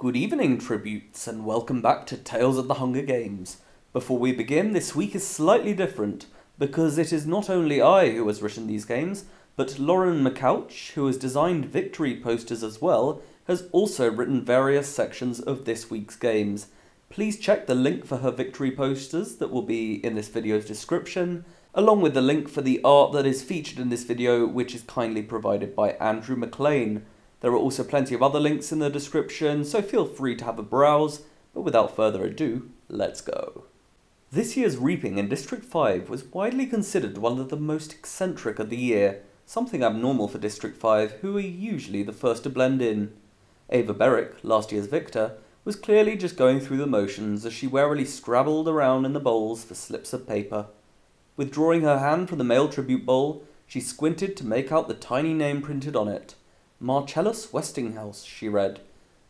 Good evening, tributes, and welcome back to Tales of the Hunger Games. Before we begin, this week is slightly different because it is not only I who has written these games, but Lauren McCouch, who has designed victory posters as well, has also written various sections of this week's games. Please check the link for her victory posters that will be in this video's description, along with the link for the art that is featured in this video, which is kindly provided by Andrew Maclaine. There are also plenty of other links in the description, so feel free to have a browse. But without further ado, let's go. This year's reaping in District 5 was widely considered one of the most eccentric of the year, something abnormal for District 5, who are usually the first to blend in. Ava Berwick, last year's victor, was clearly just going through the motions as she warily scrabbled around in the bowls for slips of paper. Withdrawing her hand from the male tribute bowl, she squinted to make out the tiny name printed on it. Marcellus Westinghouse, she read,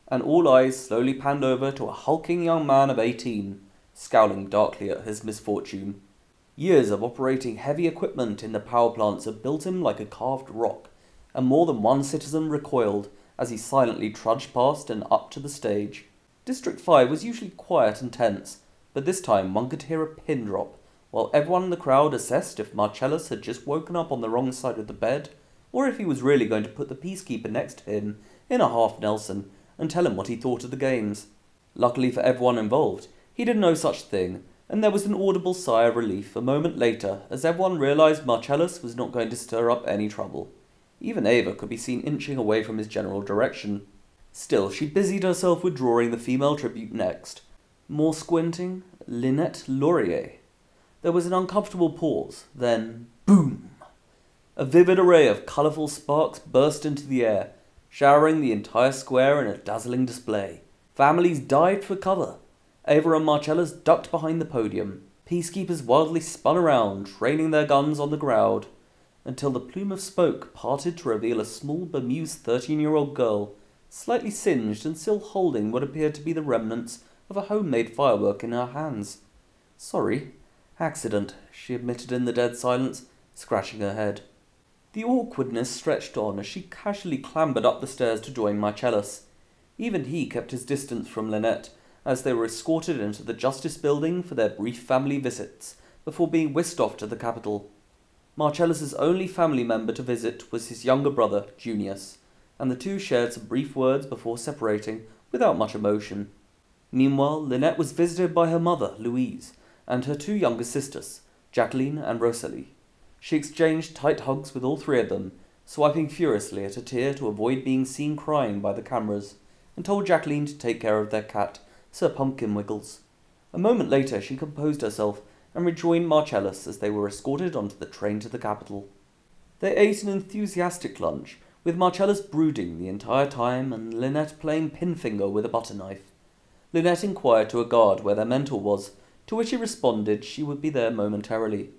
and all eyes slowly panned over to a hulking young man of eighteen, scowling darkly at his misfortune. Years of operating heavy equipment in the power plants had built him like a carved rock, and more than one citizen recoiled as he silently trudged past and up to the stage. District 5 was usually quiet and tense, but this time one could hear a pin drop, while everyone in the crowd assessed if Marcellus had just woken up on the wrong side of the bed or if he was really going to put the peacekeeper next to him in a half Nelson and tell him what he thought of the games. Luckily for everyone involved, he did no such thing, and there was an audible sigh of relief a moment later as everyone realized Marcellus was not going to stir up any trouble. Even Ava could be seen inching away from his general direction. Still, she busied herself with drawing the female tribute next. More squinting, Linnet Laurier. There was an uncomfortable pause, then boom! A vivid array of colourful sparks burst into the air, showering the entire square in a dazzling display. Families dived for cover. Ava and Marcellus ducked behind the podium. Peacekeepers wildly spun around, training their guns on the ground, until the plume of smoke parted to reveal a small bemused thirteen-year-old girl, slightly singed and still holding what appeared to be the remnants of a homemade firework in her hands. Sorry. Accident, she admitted in the dead silence, scratching her head. The awkwardness stretched on as she casually clambered up the stairs to join Marcellus. Even he kept his distance from Linnet, as they were escorted into the Justice Building for their brief family visits, before being whisked off to the Capitol. Marcellus's only family member to visit was his younger brother, Junius, and the two shared some brief words before separating, without much emotion. Meanwhile, Linnet was visited by her mother, Louise, and her two younger sisters, Jacqueline and Rosalie. She exchanged tight hugs with all three of them, swiping furiously at a tear to avoid being seen crying by the cameras, and told Jacqueline to take care of their cat, Sir Pumpkin Wiggles. A moment later she composed herself and rejoined Marcellus as they were escorted onto the train to the Capitol. They ate an enthusiastic lunch, with Marcellus brooding the entire time and Linnet playing pinfinger with a butter knife. Linnet inquired to a guard where their mentor was, to which he responded she would be there momentarily.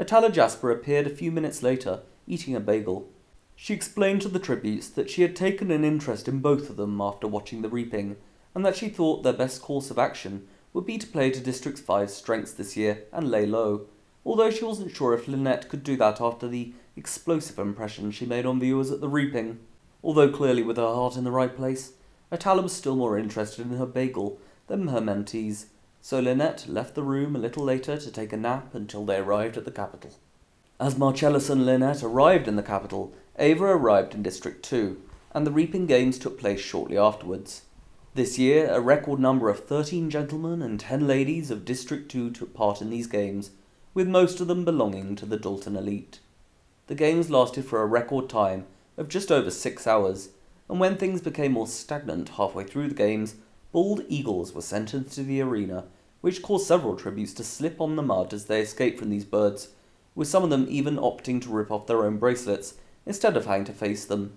Atala Jasper appeared a few minutes later, eating a bagel. She explained to the tributes that she had taken an interest in both of them after watching the reaping, and that she thought their best course of action would be to play to District 5's strengths this year and lay low, although she wasn't sure if Linnet could do that after the explosive impression she made on viewers at the reaping. Although clearly with her heart in the right place, Atala was still more interested in her bagel than her mentees, so Linnet left the room a little later to take a nap until they arrived at the Capitol. As Marcellus and Linnet arrived in the Capitol, Ava arrived in District 2, and the Reaping Games took place shortly afterwards. This year, a record number of 13 gentlemen and 10 ladies of District 2 took part in these games, with most of them belonging to the Dalton elite. The games lasted for a record time of just over six hours, and when things became more stagnant halfway through the games, bald eagles were sent into the arena, which caused several tributes to slip on the mud as they escaped from these birds, with some of them even opting to rip off their own bracelets instead of having to face them.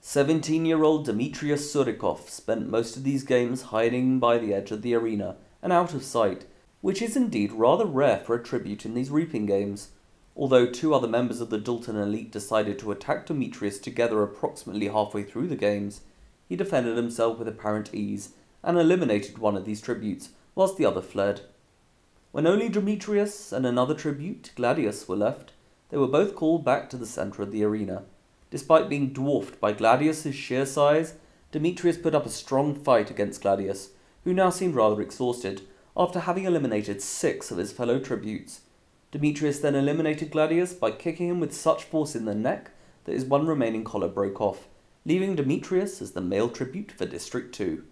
17 year old Demetrius Surikov spent most of these games hiding by the edge of the arena and out of sight, which is indeed rather rare for a tribute in these reaping games. Although two other members of the Dalton elite decided to attack Demetrius together approximately halfway through the games, he defended himself with apparent ease and eliminated one of these tributes, whilst the other fled. When only Demetrius and another tribute, Gladius, were left, they were both called back to the centre of the arena. Despite being dwarfed by Gladius's sheer size Demetrius put up a strong fight against Gladius, who now seemed rather exhausted after having eliminated six of his fellow tributes. Demetrius then eliminated Gladius by kicking him with such force in the neck that his one remaining collar broke off, leaving Demetrius as the male tribute for District 2.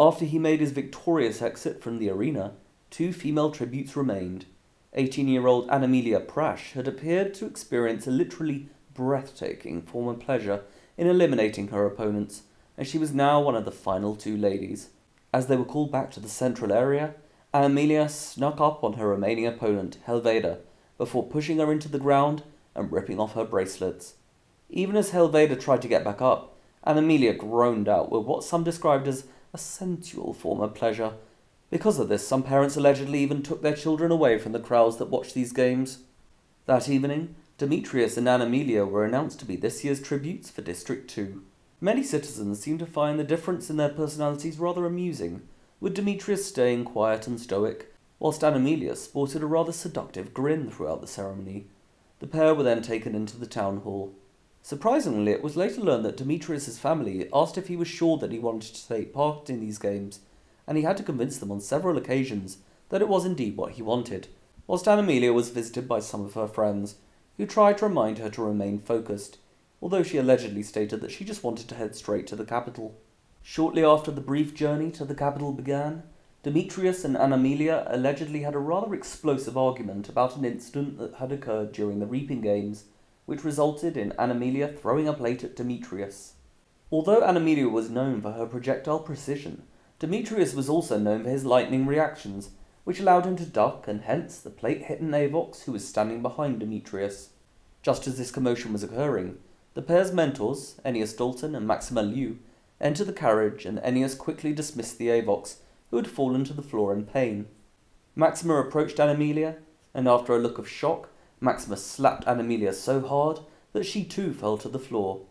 After he made his victorious exit from the arena, two female tributes remained. 18 year old Anamelia Prash had appeared to experience a literally breathtaking form of pleasure in eliminating her opponents, and she was now one of the final two ladies. As they were called back to the central area, Anamelia snuck up on her remaining opponent, Helveda, before pushing her into the ground and ripping off her bracelets. Even as Helveda tried to get back up, Anamelia groaned out with what some described as a sensual form of pleasure. Because of this, some parents allegedly even took their children away from the crowds that watched these games. That evening, Demetrius and Anamelia were announced to be this year's tributes for District 2. Many citizens seemed to find the difference in their personalities rather amusing, with Demetrius staying quiet and stoic, whilst Anamelia sported a rather seductive grin throughout the ceremony. The pair were then taken into the town hall. Surprisingly, it was later learned that Demetrius's family asked if he was sure that he wanted to take part in these games, and he had to convince them on several occasions that it was indeed what he wanted, whilst Anamelia was visited by some of her friends, who tried to remind her to remain focused, although she allegedly stated that she just wanted to head straight to the Capitol. Shortly after the brief journey to the Capitol began, Demetrius and Anamelia allegedly had a rather explosive argument about an incident that had occurred during the reaping games which resulted in Anamelia throwing a plate at Demetrius. Although Anamelia was known for her projectile precision, Demetrius was also known for his lightning reactions, which allowed him to duck, and hence the plate hit an Avox who was standing behind Demetrius. Just as this commotion was occurring, the pair's mentors, Ennius Dalton and Maxima Liu, entered the carriage, and Ennius quickly dismissed the Avox, who had fallen to the floor in pain. Maxima approached Anamelia, and after a look of shock, Maximus slapped Anamelia so hard that she too fell to the floor.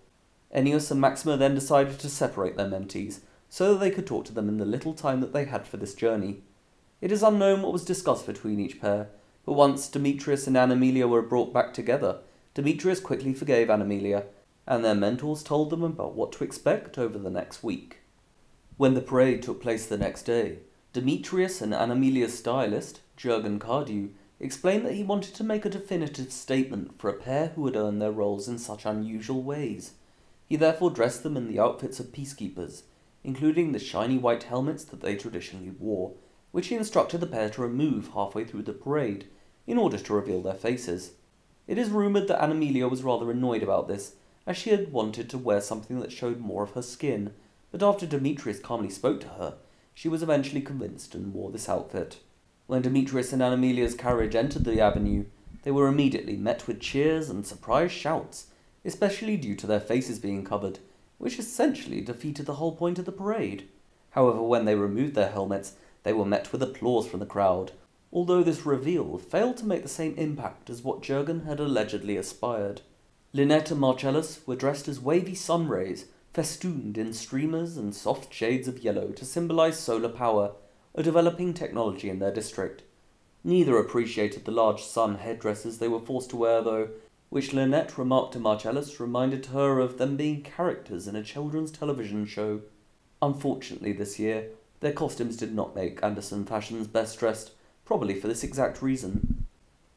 Ennius and Maxima then decided to separate their mentees, so that they could talk to them in the little time that they had for this journey. It is unknown what was discussed between each pair, but once Demetrius and Anamelia were brought back together, Demetrius quickly forgave Anamelia, and their mentors told them about what to expect over the next week. When the parade took place the next day, Demetrius and Anamelia's stylist, Jurgen Cardew, explained that he wanted to make a definitive statement for a pair who had earned their roles in such unusual ways. He therefore dressed them in the outfits of peacekeepers, including the shiny white helmets that they traditionally wore, which he instructed the pair to remove halfway through the parade, in order to reveal their faces. It is rumoured that Anamelia was rather annoyed about this, as she had wanted to wear something that showed more of her skin, but after Demetrius calmly spoke to her, she was eventually convinced and wore this outfit. When Demetrius and Anamelia's carriage entered the avenue, they were immediately met with cheers and surprised shouts, especially due to their faces being covered, which essentially defeated the whole point of the parade. However, when they removed their helmets, they were met with applause from the crowd, although this reveal failed to make the same impact as what Jurgen had allegedly aspired. Linnet and Marcellus were dressed as wavy sun rays, festooned in streamers and soft shades of yellow to symbolize solar power a developing technology in their district. Neither appreciated the large sun headdresses they were forced to wear, though, which Linnet remarked to Marcellus reminded her of them being characters in a children's television show. Unfortunately, this year, their costumes did not make Anderson Fashion's best dressed, probably for this exact reason.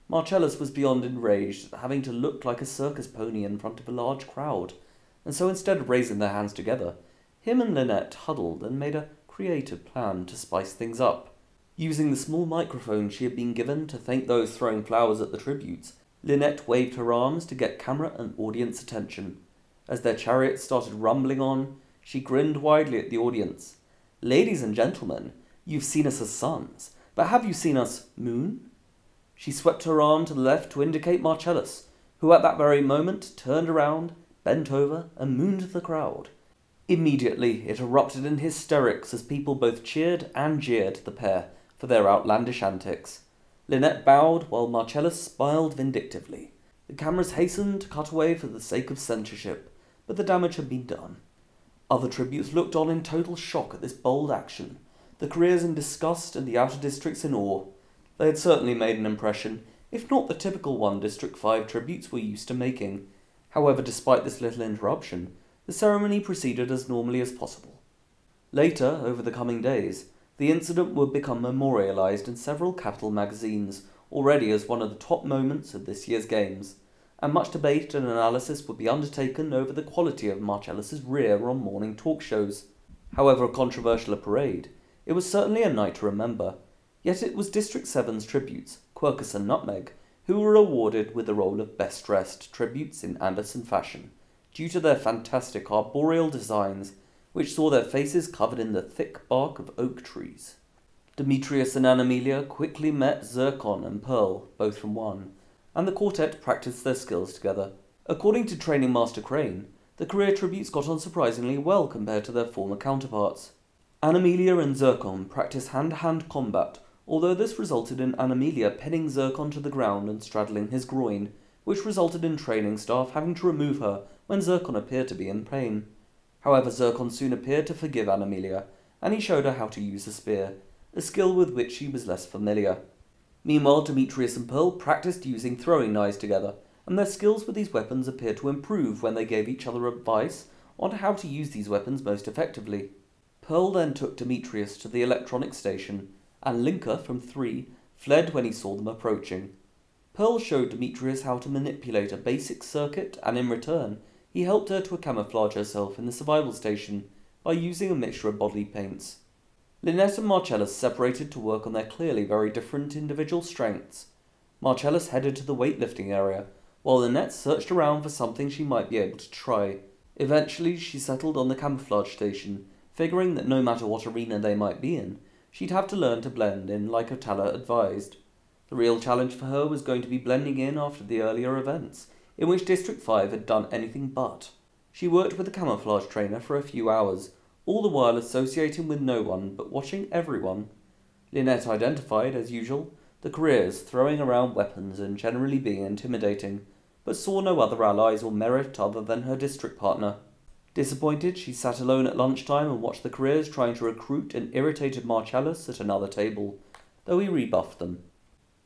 Marcellus was beyond enraged at having to look like a circus pony in front of a large crowd, and so instead of raising their hands together, him and Linnet huddled and made a creative plan to spice things up. Using the small microphone she had been given to thank those throwing flowers at the tributes, Linnet waved her arms to get camera and audience attention. As their chariot started rumbling on, she grinned widely at the audience. Ladies and gentlemen, you've seen us as suns, but have you seen us moon? She swept her arm to the left to indicate Marcellus, who at that very moment turned around, bent over, and mooned the crowd. Immediately it erupted in hysterics as people both cheered and jeered the pair for their outlandish antics. Linnet bowed while Marcellus smiled vindictively. The cameras hastened to cut away for the sake of censorship, but the damage had been done. Other tributes looked on in total shock at this bold action, the careers in disgust and the outer districts in awe. They had certainly made an impression, if not the typical one District 5 tributes were used to making. However, despite this little interruption, the ceremony proceeded as normally as possible. Later, over the coming days, the incident would become memorialized in several Capitol magazines, already as one of the top moments of this year's Games, and much debate and analysis would be undertaken over the quality of Marcellus's rear on morning talk shows. However controversial a parade, it was certainly a night to remember. Yet it was District 7's tributes, Quercus and Nutmeg, who were awarded with the role of best dressed tributes in Anderson fashion, due to their fantastic arboreal designs, which saw their faces covered in the thick bark of oak trees. Demetrius and Anamelia quickly met Zircon and Pearl, both from one, and the quartet practiced their skills together. According to Training Master Crane, the career tributes got on surprisingly well compared to their former counterparts. Anamelia and Zircon practiced hand to hand combat, although this resulted in Anamelia pinning Zircon to the ground and straddling his groin, which resulted in training staff having to remove her when Zircon appeared to be in pain. However, Zircon soon appeared to forgive Anamelia, and he showed her how to use the spear, a skill with which she was less familiar. Meanwhile, Demetrius and Pearl practiced using throwing knives together, and their skills with these weapons appeared to improve when they gave each other advice on how to use these weapons most effectively. Pearl then took Demetrius to the electronic station, and Linker from 3 fled when he saw them approaching. Pearl showed Demetrius how to manipulate a basic circuit, and in return, he helped her to camouflage herself in the survival station by using a mixture of bodily paints. Linnet and Marcellus separated to work on their clearly very different individual strengths. Marcellus headed to the weightlifting area, while Linnet searched around for something she might be able to try. Eventually, she settled on the camouflage station, figuring that no matter what arena they might be in, she'd have to learn to blend in like Atala advised. The real challenge for her was going to be blending in after the earlier events, in which District 5 had done anything but. She worked with a camouflage trainer for a few hours, all the while associating with no one but watching everyone. Linnet identified, as usual, the careers throwing around weapons and generally being intimidating, but saw no other allies or merit other than her district partner. Disappointed, she sat alone at lunchtime and watched the careers trying to recruit an irritated Marcellus at another table, though he rebuffed them.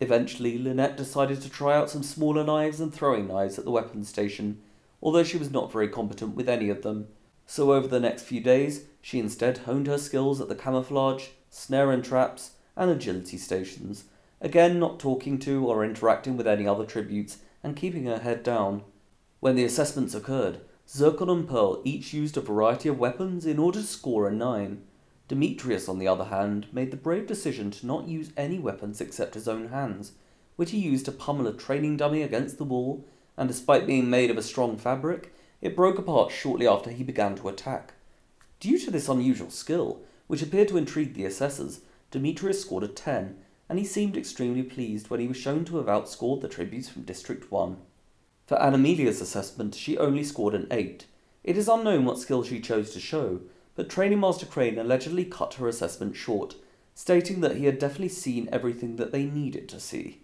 Eventually, Linnet decided to try out some smaller knives and throwing knives at the weapons station, although she was not very competent with any of them, so over the next few days, she instead honed her skills at the camouflage, snare and traps, and agility stations, again not talking to or interacting with any other tributes and keeping her head down. When the assessments occurred, Zircon and Pearl each used a variety of weapons in order to score a 9. Demetrius, on the other hand, made the brave decision to not use any weapons except his own hands, which he used to pummel a training dummy against the wall, and despite being made of a strong fabric, it broke apart shortly after he began to attack. Due to this unusual skill, which appeared to intrigue the assessors, Demetrius scored a 10, and he seemed extremely pleased when he was shown to have outscored the tributes from District 1. For Anamelia's assessment, she only scored an 8. It is unknown what skill she chose to show, but Training Master Crane allegedly cut her assessment short, stating that he had definitely seen everything that they needed to see.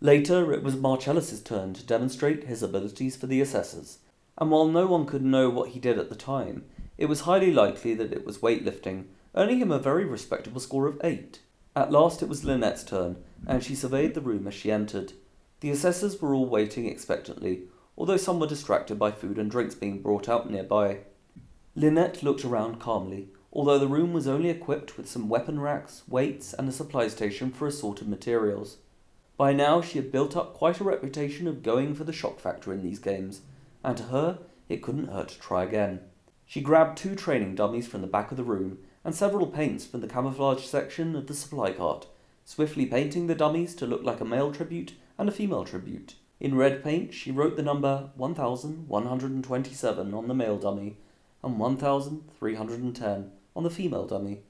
Later, it was Marcellus's turn to demonstrate his abilities for the assessors and while no one could know what he did at the time, it was highly likely that it was weightlifting, earning him a very respectable score of 8. At last it was Linnet's turn, and she surveyed the room as she entered. The assessors were all waiting expectantly, although some were distracted by food and drinks being brought out nearby. Linnet looked around calmly, although the room was only equipped with some weapon racks, weights, and a supply station for assorted materials. By now she had built up quite a reputation of going for the shock factor in these games, and to her it couldn't hurt to try again. She grabbed two training dummies from the back of the room and several paints from the camouflage section of the supply cart, swiftly painting the dummies to look like a male tribute and a female tribute. In red paint, she wrote the number 1127 on the male dummy and 1310 on the female dummy,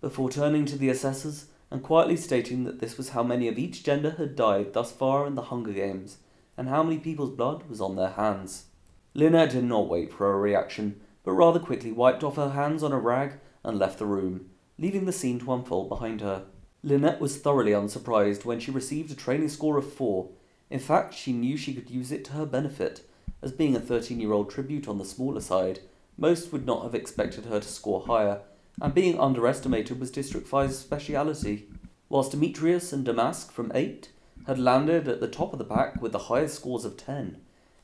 before turning to the assessors and quietly stating that this was how many of each gender had died thus far in the Hunger Games, and how many people's blood was on their hands. Linnet did not wait for a reaction, but rather quickly wiped off her hands on a rag and left the room, leaving the scene to unfold behind her. Linnet was thoroughly unsurprised when she received a training score of 4. In fact, she knew she could use it to her benefit. As being a 13 year old tribute on the smaller side, most would not have expected her to score higher, and being underestimated was District 5's speciality. Whilst Demetrius and Damask from 8 had landed at the top of the pack with the highest scores of 10.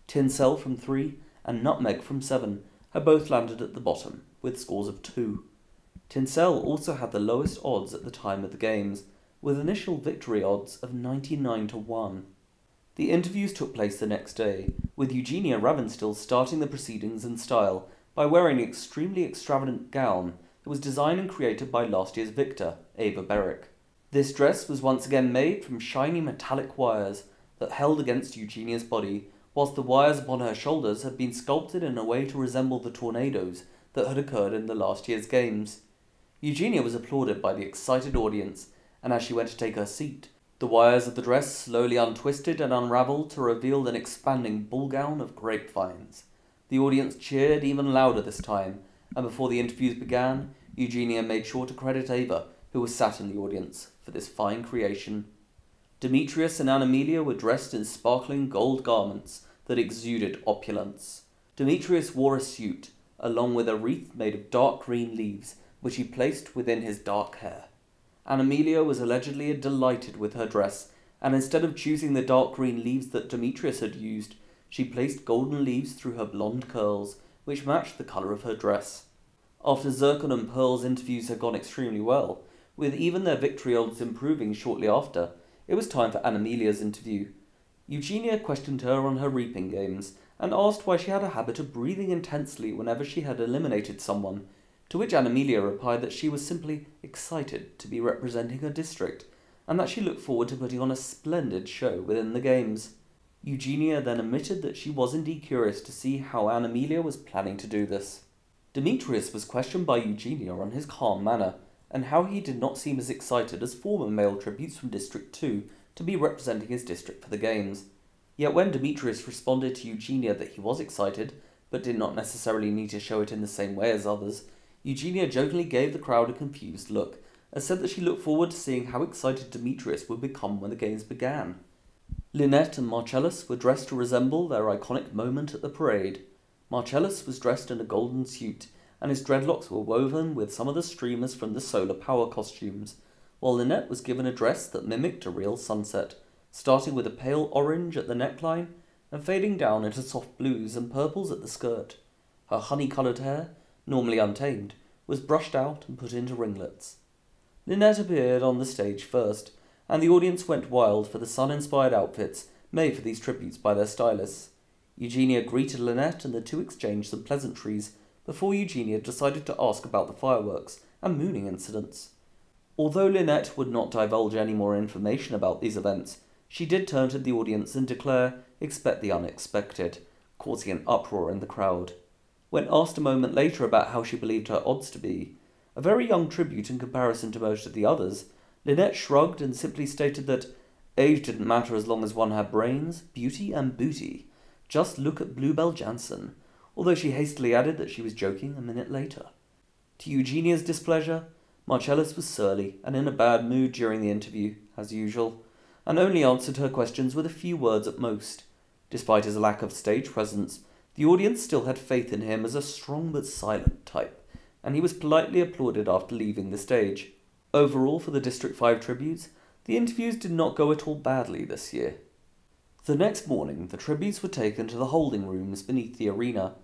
Tinsel from 3 and Nutmeg from 7 had both landed at the bottom, with scores of 2. Tinsel also had the lowest odds at the time of the games, with initial victory odds of 99 to 1. The interviews took place the next day, with Eugenia Ravenstill starting the proceedings in style by wearing an extremely extravagant gown that was designed and created by last year's victor, Ava Berwick. This dress was once again made from shiny metallic wires that held against Eugenia's body, whilst the wires upon her shoulders had been sculpted in a way to resemble the tornadoes that had occurred in the last year's games. Eugenia was applauded by the excited audience, and as she went to take her seat, the wires of the dress slowly untwisted and unravelled to reveal an expanding ball gown of grapevines. The audience cheered even louder this time, and before the interviews began, Eugenia made sure to credit Ava, who was sat in the audience, for this fine creation. Demetrius and Anamelia were dressed in sparkling gold garments that exuded opulence. Demetrius wore a suit, along with a wreath made of dark green leaves, which he placed within his dark hair. Anamelia was allegedly delighted with her dress, and instead of choosing the dark green leaves that Demetrius had used, she placed golden leaves through her blonde curls, which matched the colour of her dress. After Zircon and Pearl's interviews had gone extremely well, with even their victory odds improving shortly after, it was time for Anamelia's interview. Eugenia questioned her on her reaping games, and asked why she had a habit of breathing intensely whenever she had eliminated someone, to which Anamelia replied that she was simply excited to be representing her district, and that she looked forward to putting on a splendid show within the games. Eugenia then admitted that she was indeed curious to see how Anamelia was planning to do this. Demetrius was questioned by Eugenia on his calm manner, and how he did not seem as excited as former male tributes from District 2 to be representing his district for the Games. Yet when Demetrius responded to Eugenia that he was excited, but did not necessarily need to show it in the same way as others, Eugenia jokingly gave the crowd a confused look, and said that she looked forward to seeing how excited Demetrius would become when the games began. Linnet and Marcellus were dressed to resemble their iconic moment at the parade. Marcellus was dressed in a golden suit, and his dreadlocks were woven with some of the streamers from the solar power costumes, while Linnet was given a dress that mimicked a real sunset, starting with a pale orange at the neckline and fading down into soft blues and purples at the skirt. Her honey-coloured hair, normally untamed, was brushed out and put into ringlets. Linnet appeared on the stage first, and the audience went wild for the sun-inspired outfits made for these tributes by their stylists. Eugenia greeted Linnet and the two exchanged some pleasantries before Eugenia decided to ask about the fireworks and mooning incidents. Although Linnet would not divulge any more information about these events, she did turn to the audience and declare, expect the unexpected, causing an uproar in the crowd. When asked a moment later about how she believed her odds to be, a very young tribute in comparison to most of the others, Linnet shrugged and simply stated that age didn't matter as long as one had brains, beauty, and booty. Just look at Bluebell Jansen, although she hastily added that she was joking a minute later. To Eugenia's displeasure, Marcellus was surly and in a bad mood during the interview, as usual, and only answered her questions with a few words at most. Despite his lack of stage presence, the audience still had faith in him as a strong but silent type, and he was politely applauded after leaving the stage. Overall, for the District 5 tributes, the interviews did not go at all badly this year. The next morning, the tributes were taken to the holding rooms beneath the arena.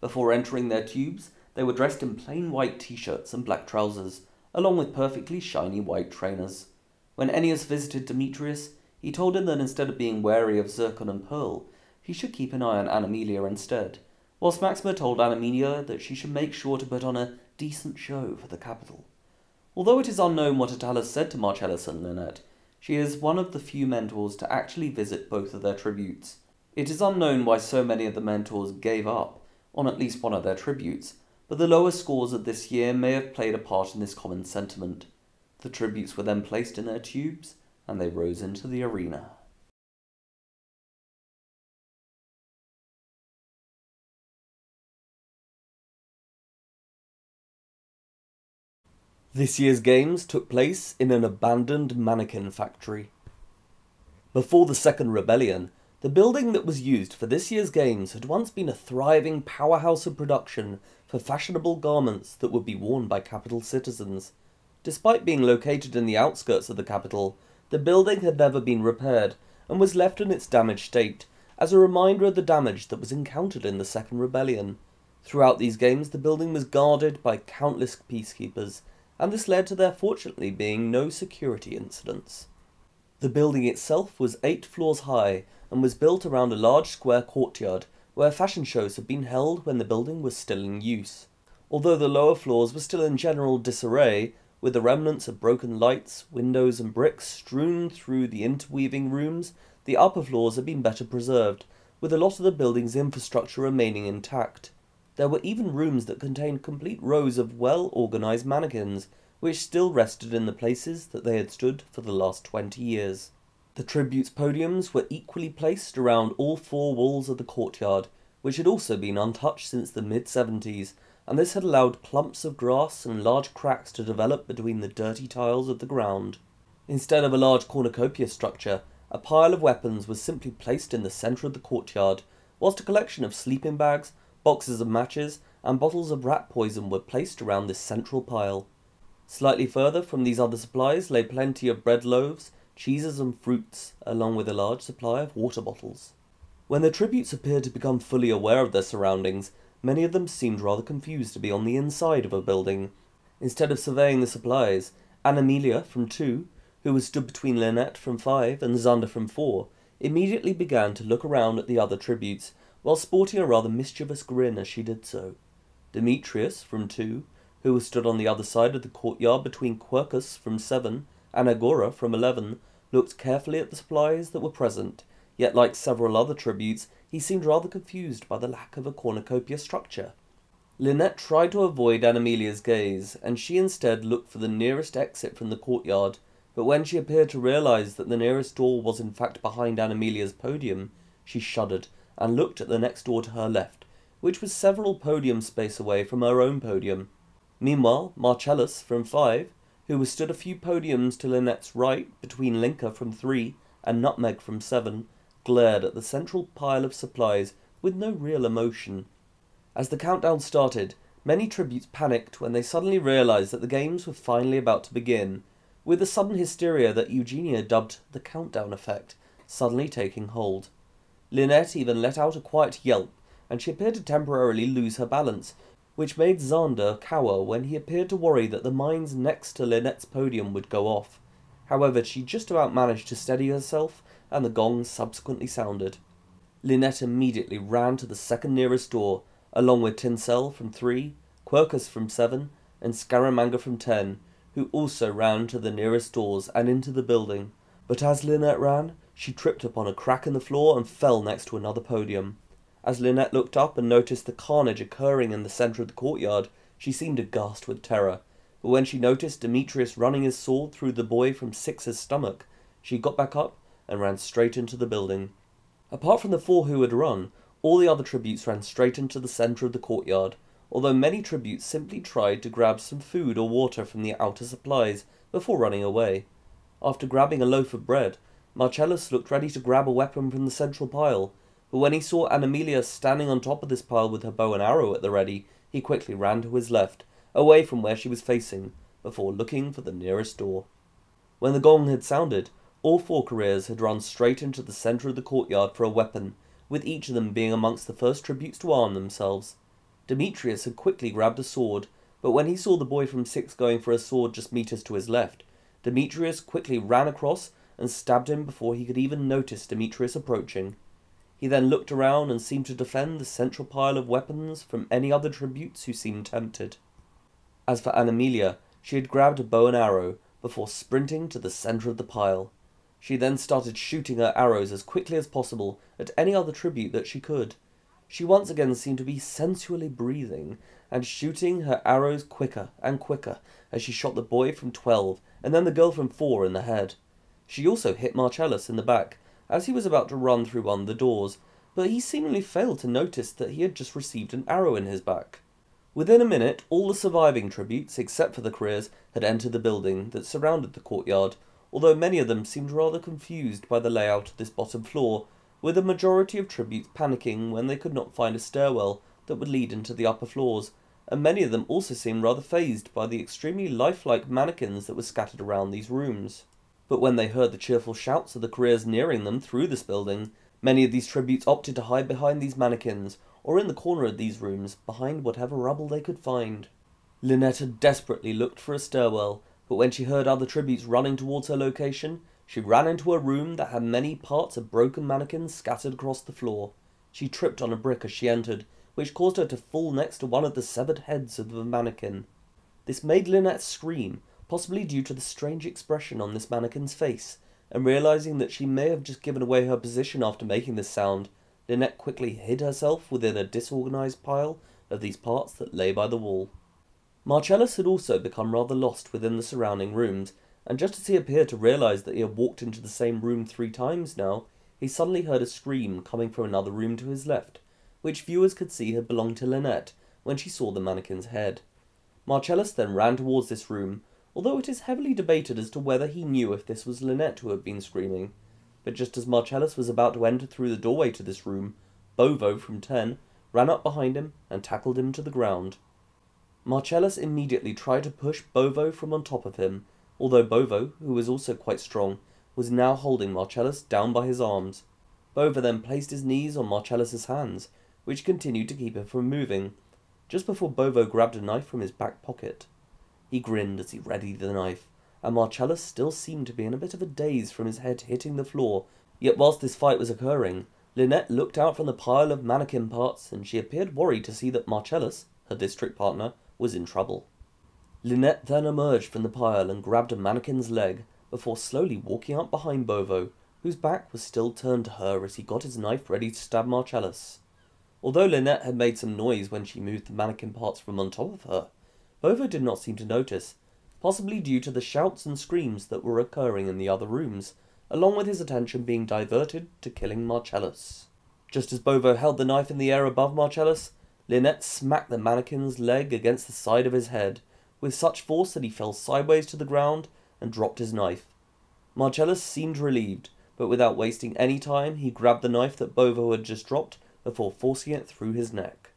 Before entering their tubes, they were dressed in plain white t shirts and black trousers, along with perfectly shiny white trainers. When Ennius visited Demetrius, he told him that instead of being wary of Zircon and Pearl, he should keep an eye on Anamelia instead, whilst Maxima told Anamelia that she should make sure to put on a decent show for the Capitol. Although it is unknown what Atala's said to Marcellus and Linnet, she is one of the few mentors to actually visit both of their tributes. It is unknown why so many of the mentors gave up on at least one of their tributes, but the lower scores of this year may have played a part in this common sentiment. The tributes were then placed in their tubes, and they rose into the arena. This year's games took place in an abandoned mannequin factory. Before the Second Rebellion, the building that was used for this year's games had once been a thriving powerhouse of production for fashionable garments that would be worn by Capitol citizens. Despite being located in the outskirts of the Capitol, the building had never been repaired and was left in its damaged state as a reminder of the damage that was encountered in the Second Rebellion. Throughout these games, the building was guarded by countless peacekeepers, and this led to there fortunately being no security incidents. The building itself was eight floors high and was built around a large square courtyard where fashion shows had been held when the building was still in use. Although the lower floors were still in general disarray, with the remnants of broken lights, windows, and bricks strewn through the interweaving rooms, the upper floors had been better preserved, with a lot of the building's infrastructure remaining intact. There were even rooms that contained complete rows of well organized mannequins, which still rested in the places that they had stood for the last twenty years. The tributes' podiums were equally placed around all four walls of the courtyard, which had also been untouched since the mid 70s, and this had allowed clumps of grass and large cracks to develop between the dirty tiles of the ground. Instead of a large cornucopia structure, a pile of weapons was simply placed in the centre of the courtyard, whilst a collection of sleeping bags, boxes of matches, and bottles of rat poison were placed around this central pile. Slightly further from these other supplies lay plenty of bread loaves, cheeses, and fruits, along with a large supply of water bottles. When the tributes appeared to become fully aware of their surroundings, Many of them seemed rather confused to be on the inside of a building. Instead of surveying the supplies, Amelia from two, who was stood between Linnet from five and Xander from four, immediately began to look around at the other tributes, while sporting a rather mischievous grin as she did so. Demetrius from two, who was stood on the other side of the courtyard between Quercus from seven and Agora from eleven, looked carefully at the supplies that were present, yet like several other tributes, he seemed rather confused by the lack of a cornucopia structure. Linnet tried to avoid Anamelia's gaze, and she instead looked for the nearest exit from the courtyard, but when she appeared to realize that the nearest door was in fact behind Anamelia's podium, she shuddered and looked at the next door to her left, which was several podium space away from her own podium. Meanwhile, Marcellus from five, who was stood a few podiums to Linnet's right between Linka from three and Nutmeg from seven, glared at the central pile of supplies with no real emotion. As the countdown started, many tributes panicked when they suddenly realized that the games were finally about to begin, with the sudden hysteria that Eugenia dubbed the countdown effect suddenly taking hold. Linnet even let out a quiet yelp, and she appeared to temporarily lose her balance, which made Xander cower when he appeared to worry that the mines next to Linnet's podium would go off. However, she just about managed to steady herself and the gong subsequently sounded. Linnet immediately ran to the second nearest door, along with Tinsel from three, Quercus from seven, and Scaramanga from ten, who also ran to the nearest doors and into the building. But as Linnet ran, she tripped upon a crack in the floor and fell next to another podium. As Linnet looked up and noticed the carnage occurring in the centre of the courtyard, she seemed aghast with terror. But when she noticed Demetrius running his sword through the boy from Six's stomach, she got back up and ran straight into the building. Apart from the four who had run, all the other tributes ran straight into the centre of the courtyard, although many tributes simply tried to grab some food or water from the outer supplies before running away. After grabbing a loaf of bread, Marcellus looked ready to grab a weapon from the central pile, but when he saw Amelia standing on top of this pile with her bow and arrow at the ready, he quickly ran to his left, away from where she was facing, before looking for the nearest door. When the gong had sounded, all four careers had run straight into the centre of the courtyard for a weapon, with each of them being amongst the first tributes to arm themselves. Demetrius had quickly grabbed a sword, but when he saw the boy from six going for a sword just meters to his left, Demetrius quickly ran across and stabbed him before he could even notice Demetrius approaching. He then looked around and seemed to defend the central pile of weapons from any other tributes who seemed tempted. As for Amelia, she had grabbed a bow and arrow before sprinting to the centre of the pile. She then started shooting her arrows as quickly as possible at any other tribute that she could. She once again seemed to be sensually breathing, and shooting her arrows quicker and quicker as she shot the boy from twelve and then the girl from four in the head. She also hit Marcellus in the back as he was about to run through one of the doors, but he seemingly failed to notice that he had just received an arrow in his back. Within a minute, all the surviving tributes, except for the careers, had entered the building that surrounded the courtyard, although many of them seemed rather confused by the layout of this bottom floor, with a majority of tributes panicking when they could not find a stairwell that would lead into the upper floors, and many of them also seemed rather fazed by the extremely lifelike mannequins that were scattered around these rooms. But when they heard the cheerful shouts of the careers nearing them through this building, many of these tributes opted to hide behind these mannequins, or in the corner of these rooms, behind whatever rubble they could find. Linnet had desperately looked for a stairwell, but when she heard other tributes running towards her location, she ran into a room that had many parts of broken mannequins scattered across the floor. She tripped on a brick as she entered, which caused her to fall next to one of the severed heads of the mannequin. This made Linnet scream, possibly due to the strange expression on this mannequin's face, and realizing that she may have just given away her position after making this sound, Linnet quickly hid herself within a disorganized pile of these parts that lay by the wall. Marcellus had also become rather lost within the surrounding rooms, and just as he appeared to realize that he had walked into the same room three times now, he suddenly heard a scream coming from another room to his left, which viewers could see had belonged to Linnet when she saw the mannequin's head. Marcellus then ran towards this room, although it is heavily debated as to whether he knew if this was Linnet who had been screaming. But just as Marcellus was about to enter through the doorway to this room, Bovo from 10 ran up behind him and tackled him to the ground. Marcellus immediately tried to push Bovo from on top of him, although Bovo, who was also quite strong, was now holding Marcellus down by his arms. Bovo then placed his knees on Marcellus's hands, which continued to keep him from moving, just before Bovo grabbed a knife from his back pocket. He grinned as he readied the knife, and Marcellus still seemed to be in a bit of a daze from his head hitting the floor. Yet whilst this fight was occurring, Linnet looked out from the pile of mannequin parts, and she appeared worried to see that Marcellus, her district partner, was in trouble. Linnet then emerged from the pile and grabbed a mannequin's leg, before slowly walking up behind Bovo, whose back was still turned to her as he got his knife ready to stab Marcellus. Although Linnet had made some noise when she moved the mannequin parts from on top of her, Bovo did not seem to notice, possibly due to the shouts and screams that were occurring in the other rooms, along with his attention being diverted to killing Marcellus. Just as Bovo held the knife in the air above Marcellus, Linnet smacked the mannequin's leg against the side of his head, with such force that he fell sideways to the ground and dropped his knife. Marcellus seemed relieved, but without wasting any time, he grabbed the knife that Bovo had just dropped before forcing it through his neck.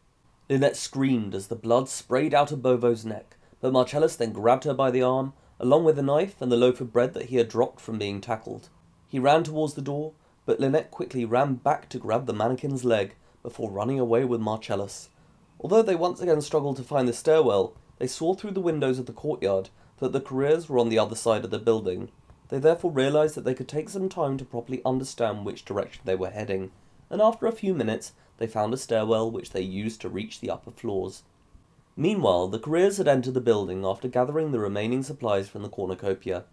Linnet screamed as the blood sprayed out of Bovo's neck, but Marcellus then grabbed her by the arm, along with the knife and the loaf of bread that he had dropped from being tackled. He ran towards the door, but Linnet quickly ran back to grab the mannequin's leg before running away with Marcellus. Although they once again struggled to find the stairwell, they saw through the windows of the courtyard that the careers were on the other side of the building. They therefore realized that they could take some time to properly understand which direction they were heading, and after a few minutes they found a stairwell which they used to reach the upper floors. Meanwhile, the careers had entered the building after gathering the remaining supplies from the cornucopia.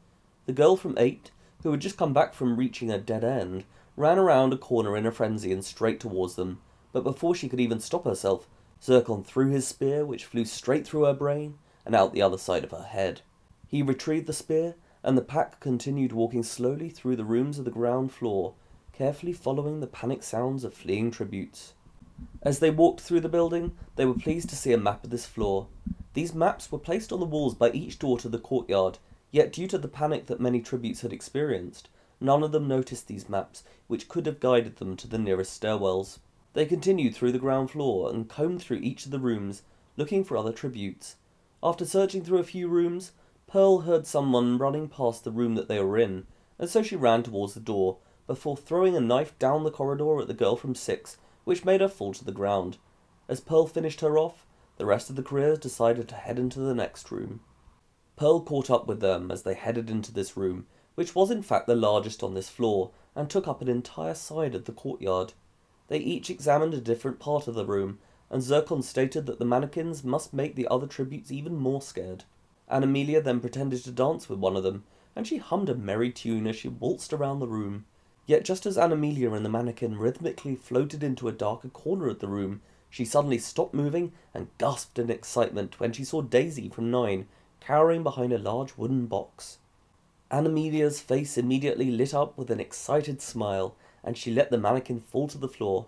The girl from 8, who had just come back from reaching a dead end, ran around a corner in a frenzy and straight towards them, but before she could even stop herself, Zircon threw his spear, which flew straight through her brain and out the other side of her head. He retrieved the spear, and the pack continued walking slowly through the rooms of the ground floor, carefully following the panic sounds of fleeing tributes. As they walked through the building, they were pleased to see a map of this floor. These maps were placed on the walls by each door to the courtyard, yet due to the panic that many tributes had experienced, none of them noticed these maps, which could have guided them to the nearest stairwells. They continued through the ground floor and combed through each of the rooms, looking for other tributes. After searching through a few rooms, Pearl heard someone running past the room that they were in, and so she ran towards the door, before throwing a knife down the corridor at the girl from six which made her fall to the ground. As Pearl finished her off, the rest of the careers decided to head into the next room. Pearl caught up with them as they headed into this room, which was in fact the largest on this floor, and took up an entire side of the courtyard. They each examined a different part of the room, and Zircon stated that the mannequins must make the other tributes even more scared. Amelia then pretended to dance with one of them, and she hummed a merry tune as she waltzed around the room. Yet just as Amelia and the mannequin rhythmically floated into a darker corner of the room, she suddenly stopped moving and gasped in excitement when she saw Daisy from Nine cowering behind a large wooden box. Amelia's face immediately lit up with an excited smile, and she let the mannequin fall to the floor.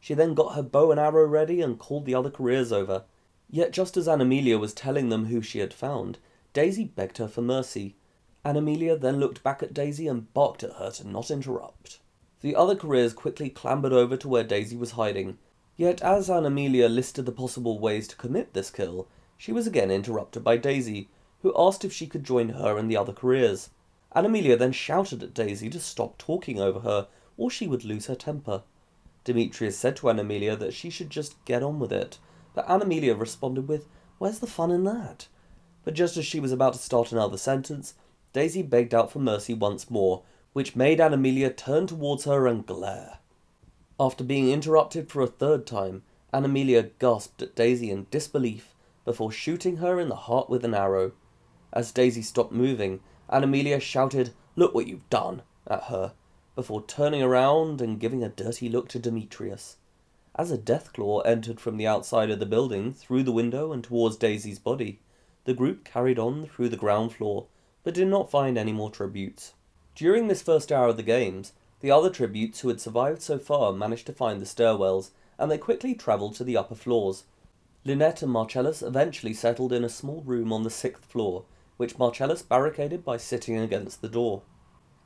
She then got her bow and arrow ready and called the other careers over. Yet just as Amelia was telling them who she had found, Daisy begged her for mercy, Amelia then looked back at Daisy and barked at her to not interrupt. The other careers quickly clambered over to where Daisy was hiding, yet as Amelia listed the possible ways to commit this kill, she was again interrupted by Daisy, who asked if she could join her and the other careers. Amelia then shouted at Daisy to stop talking over her, or she would lose her temper. Demetrius said to Anamelia that she should just get on with it, but Anamelia responded with, Where's the fun in that? But just as she was about to start another sentence, Daisy begged out for mercy once more, which made Anamelia turn towards her and glare. After being interrupted for a third time, Anamelia gasped at Daisy in disbelief before shooting her in the heart with an arrow. As Daisy stopped moving, Anamelia shouted, Look what you've done, at her, before turning around and giving a dirty look to Demetrius. As a Deathclaw entered from the outside of the building through the window and towards Daisy's body, the group carried on through the ground floor, but did not find any more tributes. During this first hour of the games, the other tributes who had survived so far managed to find the stairwells, and they quickly travelled to the upper floors. Linnet and Marcellus eventually settled in a small room on the sixth floor, which Marcellus barricaded by sitting against the door.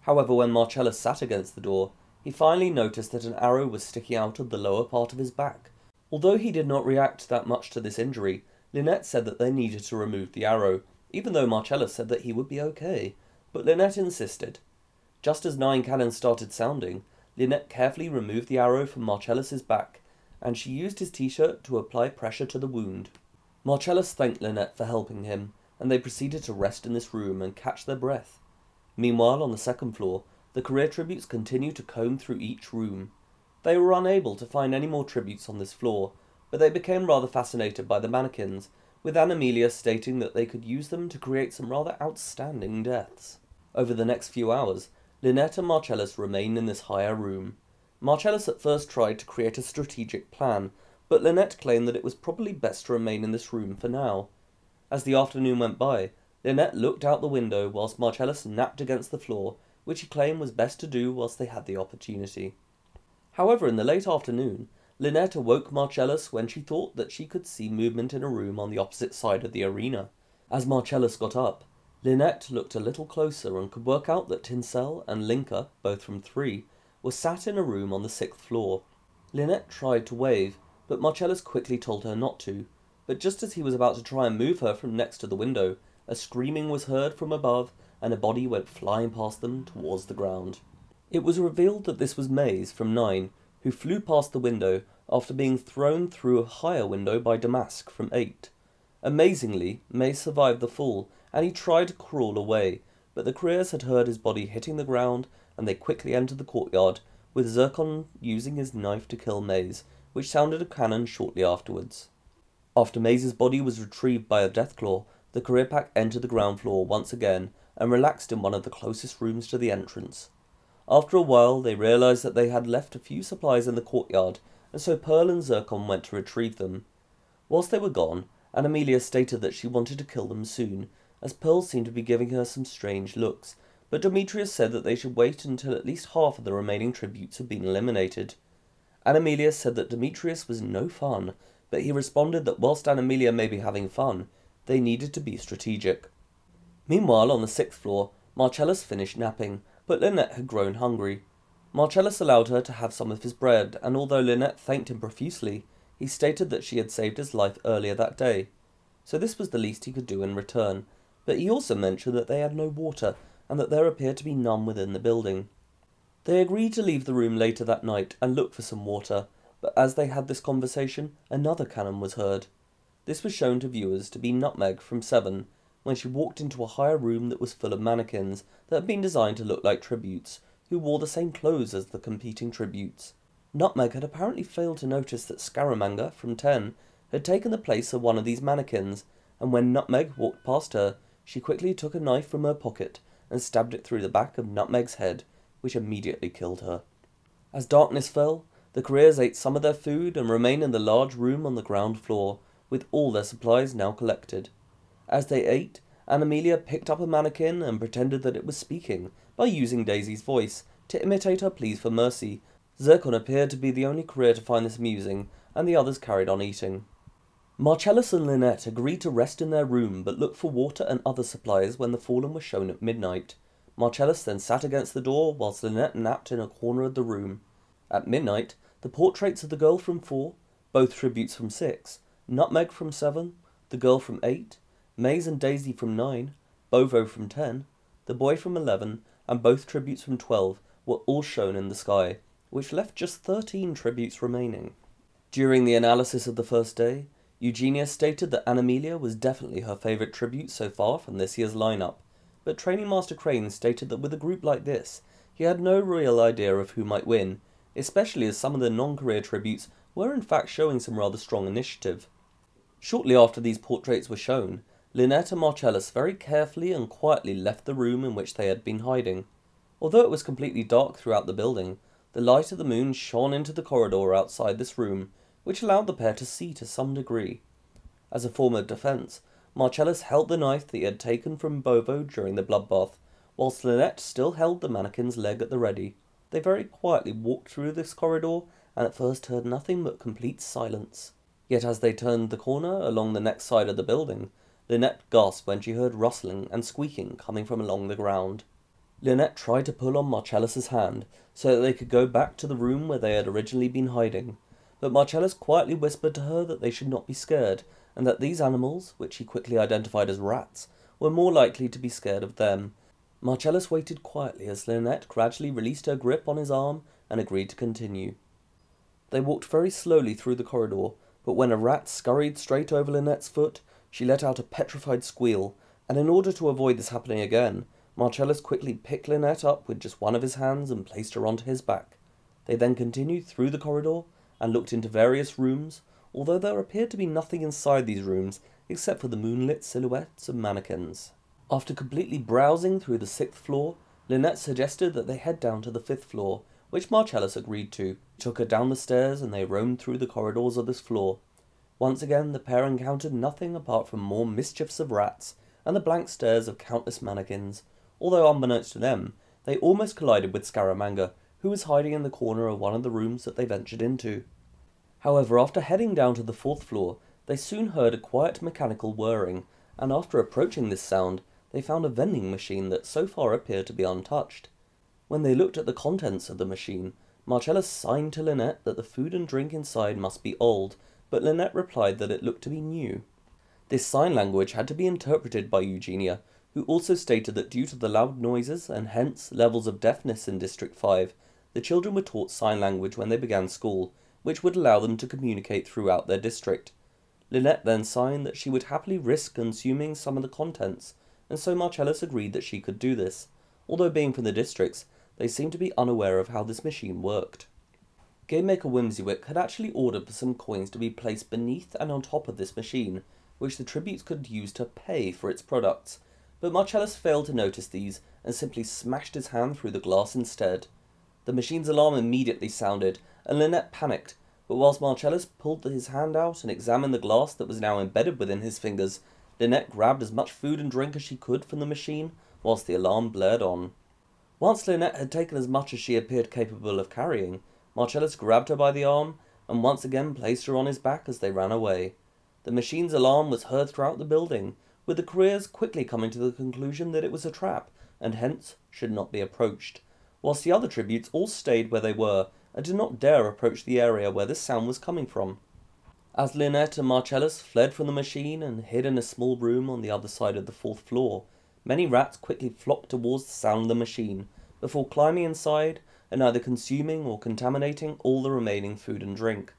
However, when Marcellus sat against the door, he finally noticed that an arrow was sticking out of the lower part of his back. Although he did not react that much to this injury, Linnet said that they needed to remove the arrow, even though Marcellus said that he would be okay. But Linnet insisted. Just as nine cannons started sounding, Linnet carefully removed the arrow from Marcellus's back, and she used his t-shirt to apply pressure to the wound. Marcellus thanked Linnet for helping him, and they proceeded to rest in this room and catch their breath. Meanwhile, on the second floor, the career tributes continued to comb through each room. They were unable to find any more tributes on this floor, but they became rather fascinated by the mannequins, with Anamelia stating that they could use them to create some rather outstanding deaths. Over the next few hours, Linnet and Marcellus remained in this higher room. Marcellus at first tried to create a strategic plan, but Linnet claimed that it was probably best to remain in this room for now. As the afternoon went by, Linnet looked out the window whilst Marcellus napped against the floor, which he claimed was best to do whilst they had the opportunity. However, in the late afternoon, Linnet awoke Marcellus when she thought that she could see movement in a room on the opposite side of the arena. As Marcellus got up, Linnet looked a little closer and could work out that Tinsel and Linka, both from three, were sat in a room on the sixth floor. Linnet tried to wave, but Marcellus quickly told her not to. But just as he was about to try and move her from next to the window, a screaming was heard from above, and a body went flying past them towards the ground. It was revealed that this was Maze from Nine, who flew past the window after being thrown through a higher window by Damask from Eight. Amazingly, Maze survived the fall, and he tried to crawl away, but the Careers had heard his body hitting the ground, and they quickly entered the courtyard, with Zircon using his knife to kill Maze, which sounded a cannon shortly afterwards. After Maze's body was retrieved by a Deathclaw, the career pack entered the ground floor once again and relaxed in one of the closest rooms to the entrance. After a while, they realized that they had left a few supplies in the courtyard, and so Pearl and Zircon went to retrieve them. Whilst they were gone, Anamelia stated that she wanted to kill them soon, as Pearl seemed to be giving her some strange looks, but Demetrius said that they should wait until at least half of the remaining tributes had been eliminated. Anamelia said that Demetrius was no fun, but he responded that whilst Anamelia may be having fun, they needed to be strategic. Meanwhile, on the sixth floor, Marcellus finished napping, but Linnet had grown hungry. Marcellus allowed her to have some of his bread, and although Linnet thanked him profusely, he stated that she had saved his life earlier that day. So this was the least he could do in return, but he also mentioned that they had no water, and that there appeared to be none within the building. They agreed to leave the room later that night and look for some water, but as they had this conversation, another cannon was heard. This was shown to viewers to be Nutmeg from Seven, when she walked into a higher room that was full of mannequins that had been designed to look like tributes, who wore the same clothes as the competing tributes. Nutmeg had apparently failed to notice that Scaramanga from Ten had taken the place of one of these mannequins, and when Nutmeg walked past her, she quickly took a knife from her pocket and stabbed it through the back of Nutmeg's head, which immediately killed her. As darkness fell, the careers ate some of their food and remained in the large room on the ground floor, with all their supplies now collected. As they ate, Anamelia picked up a mannequin and pretended that it was speaking, by using Daisy's voice, to imitate her pleas for mercy. Zircon appeared to be the only career to find this amusing, and the others carried on eating. Marcellus and Linnet agreed to rest in their room, but look for water and other supplies when the fallen were shown at midnight. Marcellus then sat against the door, whilst Linnet napped in a corner of the room. At midnight, the portraits of the girl from four, both tributes from six, Nutmeg from seven, the girl from eight, Maze and Daisy from nine, Bovo from ten, the boy from eleven, and both tributes from twelve were all shown in the sky, which left just 13 tributes remaining. During the analysis of the first day, Eugenia stated that Anamelia was definitely her favourite tribute so far from this year's lineup, but Training Master Crane stated that with a group like this, he had no real idea of who might win, especially as some of the non career tributes were in fact showing some rather strong initiative. Shortly after these portraits were shown, Linnet and Marcellus very carefully and quietly left the room in which they had been hiding. Although it was completely dark throughout the building, the light of the moon shone into the corridor outside this room, which allowed the pair to see to some degree. As a form of defence, Marcellus held the knife that he had taken from Bovo during the bloodbath, whilst Linnet still held the mannequin's leg at the ready. They very quietly walked through this corridor, and at first heard nothing but complete silence. Yet as they turned the corner along the next side of the building, Linnet gasped when she heard rustling and squeaking coming from along the ground. Linnet tried to pull on Marcellus's hand so that they could go back to the room where they had originally been hiding, but Marcellus quietly whispered to her that they should not be scared, and that these animals, which he quickly identified as rats, were more likely to be scared of them. Marcellus waited quietly as Linnet gradually released her grip on his arm and agreed to continue. They walked very slowly through the corridor, but when a rat scurried straight over Linnet's foot, she let out a petrified squeal, and in order to avoid this happening again, Marcellus quickly picked Linnet up with just one of his hands and placed her onto his back. They then continued through the corridor and looked into various rooms, although there appeared to be nothing inside these rooms except for the moonlit silhouettes of mannequins. After completely browsing through the sixth floor, Linnet suggested that they head down to the fifth floor, which Marcellus agreed to. He took her down the stairs and they roamed through the corridors of this floor. Once again, the pair encountered nothing apart from more mischiefs of rats and the blank stares of countless mannequins, although unbeknownst to them, they almost collided with Scaramanga, who was hiding in the corner of one of the rooms that they ventured into. However, after heading down to the fourth floor, they soon heard a quiet mechanical whirring, and after approaching this sound, they found a vending machine that so far appeared to be untouched. When they looked at the contents of the machine, Marcellus signed to Linnet that the food and drink inside must be old, but Linnet replied that it looked to be new. This sign language had to be interpreted by Eugenia, who also stated that due to the loud noises and hence levels of deafness in District 5, the children were taught sign language when they began school, which would allow them to communicate throughout their district. Linnet then signed that she would happily risk consuming some of the contents, and so Marcellus agreed that she could do this, although being from the districts, they seemed to be unaware of how this machine worked. Game Maker Whimsywick had actually ordered for some coins to be placed beneath and on top of this machine, which the tributes could use to pay for its products, but Marcellus failed to notice these and simply smashed his hand through the glass instead. The machine's alarm immediately sounded, and Linnet panicked, but whilst Marcellus pulled his hand out and examined the glass that was now embedded within his fingers, Linnet grabbed as much food and drink as she could from the machine, whilst the alarm blared on. Once Linnet had taken as much as she appeared capable of carrying, Marcellus grabbed her by the arm and once again placed her on his back as they ran away. The machine's alarm was heard throughout the building, with the careers quickly coming to the conclusion that it was a trap, and hence should not be approached, whilst the other tributes all stayed where they were and did not dare approach the area where this sound was coming from. As Linnet and Marcellus fled from the machine and hid in a small room on the other side of the fourth floor, many rats quickly flocked towards the sound of the machine, before climbing inside and either consuming or contaminating all the remaining food and drink.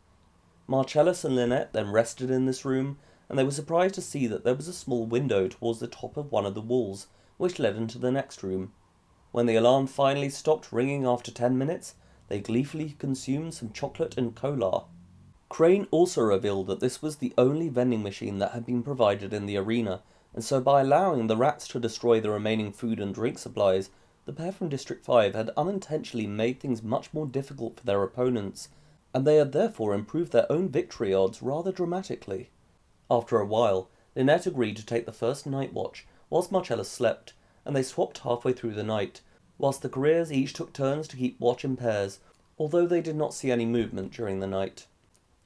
Marcellus and Linnet then rested in this room, and they were surprised to see that there was a small window towards the top of one of the walls, which led into the next room. When the alarm finally stopped ringing after ten minutes, they gleefully consumed some chocolate and cola. Crane also revealed that this was the only vending machine that had been provided in the arena, and so by allowing the rats to destroy the remaining food and drink supplies, the pair from District 5 had unintentionally made things much more difficult for their opponents, and they had therefore improved their own victory odds rather dramatically. After a while, Linnet agreed to take the first night watch whilst Marcellus slept, and they swapped halfway through the night, whilst the careers each took turns to keep watch in pairs, although they did not see any movement during the night.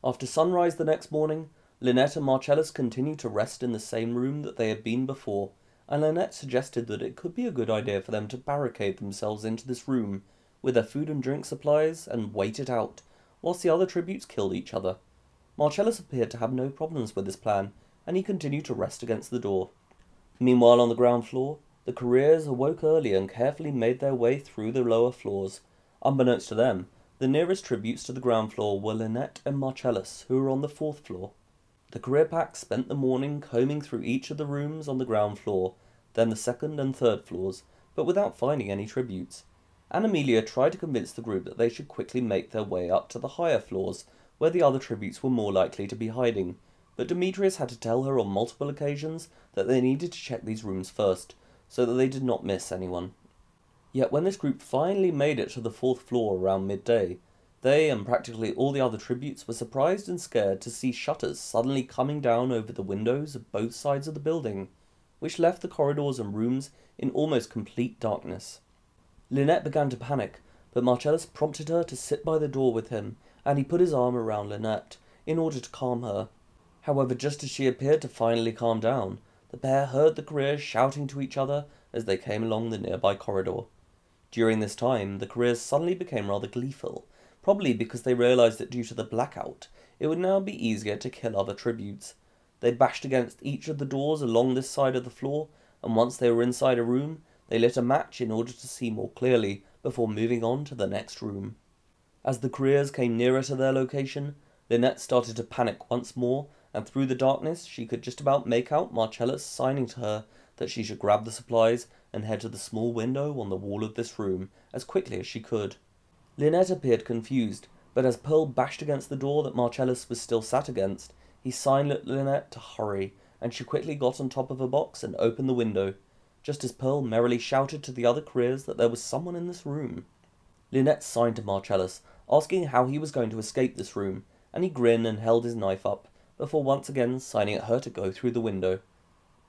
After sunrise the next morning, Linnet and Marcellus continued to rest in the same room that they had been before, and Linnet suggested that it could be a good idea for them to barricade themselves into this room with their food and drink supplies and wait it out, whilst the other tributes killed each other. Marcellus appeared to have no problems with this plan, and he continued to rest against the door. Meanwhile, on the ground floor, the careers awoke early and carefully made their way through the lower floors. Unbeknownst to them, The nearest tributes to the ground floor were Linnet and Marcellus, who were on the fourth floor. The career pack spent the morning combing through each of the rooms on the ground floor, then the second and third floors, but without finding any tributes. Anamelia tried to convince the group that they should quickly make their way up to the higher floors, where the other tributes were more likely to be hiding. But Demetrius had to tell her on multiple occasions that they needed to check these rooms first, so that they did not miss anyone. Yet when this group finally made it to the fourth floor around midday, they and practically all the other tributes were surprised and scared to see shutters suddenly coming down over the windows of both sides of the building, which left the corridors and rooms in almost complete darkness. Linnet began to panic, but Marcellus prompted her to sit by the door with him, and he put his arm around Linnet in order to calm her. However, just as she appeared to finally calm down, the pair heard the careers shouting to each other as they came along the nearby corridor. During this time, the careers suddenly became rather gleeful, probably because they realized that due to the blackout, it would now be easier to kill other tributes. They bashed against each of the doors along this side of the floor, and once they were inside a room, they lit a match in order to see more clearly before moving on to the next room. As the careers came nearer to their location, Linnet started to panic once more, and through the darkness she could just about make out Marcellus signing to her that she should grab the supplies and head to the small window on the wall of this room as quickly as she could. Linnet appeared confused, but as Pearl bashed against the door that Marcellus was still sat against, he signed Linnet to hurry, and she quickly got on top of a box and opened the window, just as Pearl merrily shouted to the other careers that there was someone in this room. Linnet signed to Marcellus, asking how he was going to escape this room, and he grinned and held his knife up, before once again signing at her to go through the window.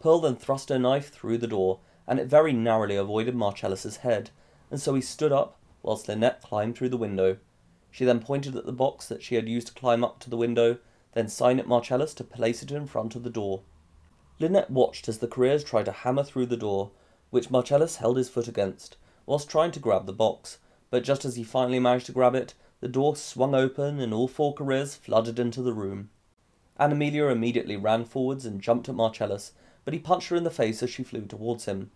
Pearl then thrust her knife through the door, and it very narrowly avoided Marcellus's head, and so he stood up, whilst Linnet climbed through the window. She then pointed at the box that she had used to climb up to the window, then sign at Marcellus to place it in front of the door. Linnet watched as the careers tried to hammer through the door, which Marcellus held his foot against, whilst trying to grab the box, but just as he finally managed to grab it, the door swung open and all four careers flooded into the room. Anamelia immediately ran forwards and jumped at Marcellus, but he punched her in the face as she flew towards him.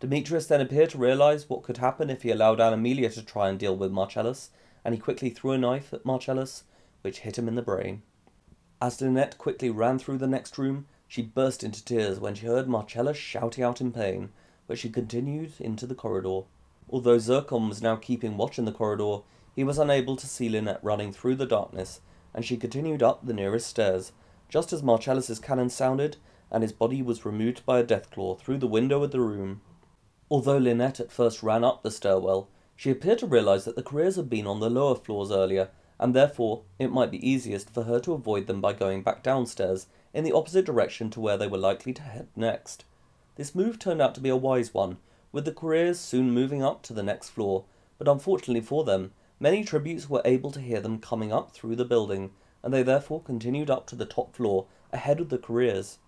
Demetrius then appeared to realize what could happen if he allowed Amelia to try and deal with Marcellus, and he quickly threw a knife at Marcellus, which hit him in the brain. As Linnet quickly ran through the next room, she burst into tears when she heard Marcellus shouting out in pain, but she continued into the corridor. Although Zircon was now keeping watch in the corridor, he was unable to see Linnet running through the darkness, and she continued up the nearest stairs. Just as Marcellus's cannon sounded, and his body was removed by a deathclaw through the window of the room. Although Linnet at first ran up the stairwell, she appeared to realize that the careers had been on the lower floors earlier, and therefore it might be easiest for her to avoid them by going back downstairs in the opposite direction to where they were likely to head next. This move turned out to be a wise one, with the careers soon moving up to the next floor, but unfortunately for them, many tributes were able to hear them coming up through the building, and they therefore continued up to the top floor ahead of the careers.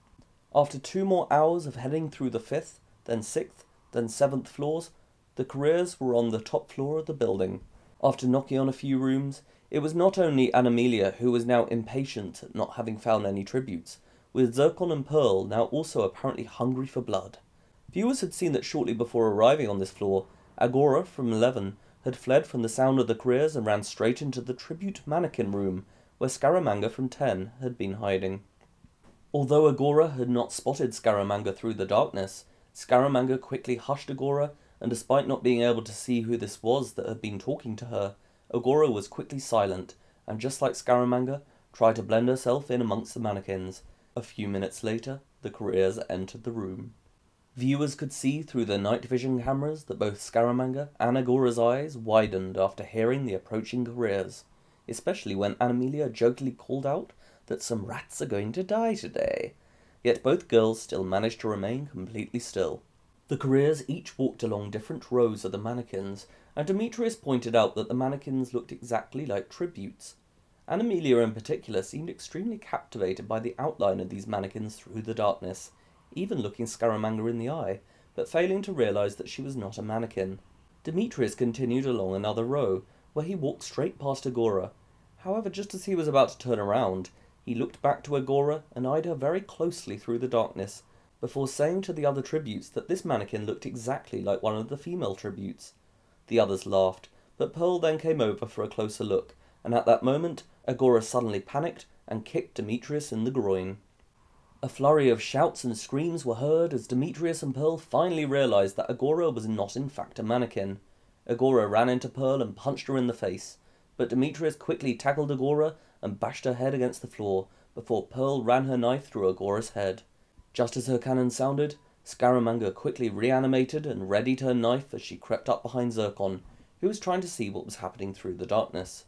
After two more hours of heading through the fifth, then sixth, then seventh floors, the careers were on the top floor of the building. After knocking on a few rooms, it was not only Amelia who was now impatient at not having found any tributes, with Zircon and Pearl now also apparently hungry for blood. Viewers had seen that shortly before arriving on this floor, Agora from Eleven had fled from the sound of the careers and ran straight into the tribute mannequin room, where Scaramanga from Ten had been hiding. Although Agora had not spotted Scaramanga through the darkness, Scaramanga quickly hushed Agora, and despite not being able to see who this was that had been talking to her, Agora was quickly silent, and just like Scaramanga, tried to blend herself in amongst the mannequins. A few minutes later, the careers entered the room. Viewers could see through the night vision cameras that both Scaramanga and Agora's eyes widened after hearing the approaching careers, especially when Amelia jokingly called out that some rats are going to die today. Yet both girls still managed to remain completely still. The careers each walked along different rows of the mannequins, and Demetrius pointed out that the mannequins looked exactly like tributes. Anamelia in particular seemed extremely captivated by the outline of these mannequins through the darkness, even looking Scaramanga in the eye, but failing to realize that she was not a mannequin. Demetrius continued along another row, where he walked straight past Agora. However, just as he was about to turn around, he looked back to Agora and eyed her very closely through the darkness, before saying to the other tributes that this mannequin looked exactly like one of the female tributes. The others laughed, but Pearl then came over for a closer look, and at that moment, Agora suddenly panicked and kicked Demetrius in the groin. A flurry of shouts and screams were heard as Demetrius and Pearl finally realized that Agora was not in fact a mannequin. Agora ran into Pearl and punched her in the face, but Demetrius quickly tackled Agora and bashed her head against the floor before Pearl ran her knife through Agora's head. Just as her cannon sounded, Scaramanga quickly reanimated and readied her knife as she crept up behind Zircon, who was trying to see what was happening through the darkness.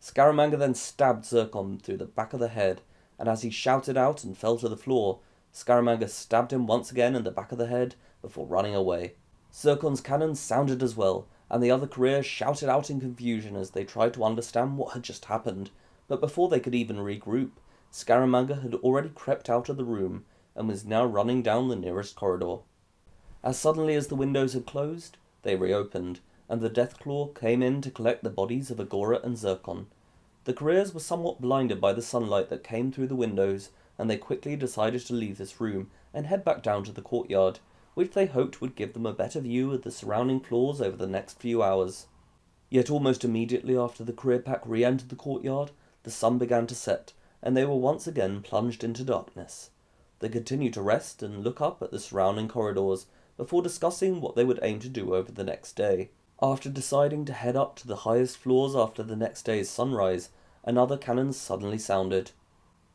Scaramanga then stabbed Zircon through the back of the head, and as he shouted out and fell to the floor, Scaramanga stabbed him once again in the back of the head before running away. Zircon's cannon sounded as well, and the other careers shouted out in confusion as they tried to understand what had just happened, but before they could even regroup, Scaramanga had already crept out of the room and was now running down the nearest corridor. As suddenly as the windows had closed, they reopened, and the Deathclaw came in to collect the bodies of Agora and Zircon. The careers were somewhat blinded by the sunlight that came through the windows, and they quickly decided to leave this room and head back down to the courtyard, which they hoped would give them a better view of the surrounding floors over the next few hours. Yet almost immediately after the career pack re entered the courtyard, the sun began to set, and they were once again plunged into darkness. They continued to rest and look up at the surrounding corridors before discussing what they would aim to do over the next day. After deciding to head up to the highest floors after the next day's sunrise, another cannon suddenly sounded.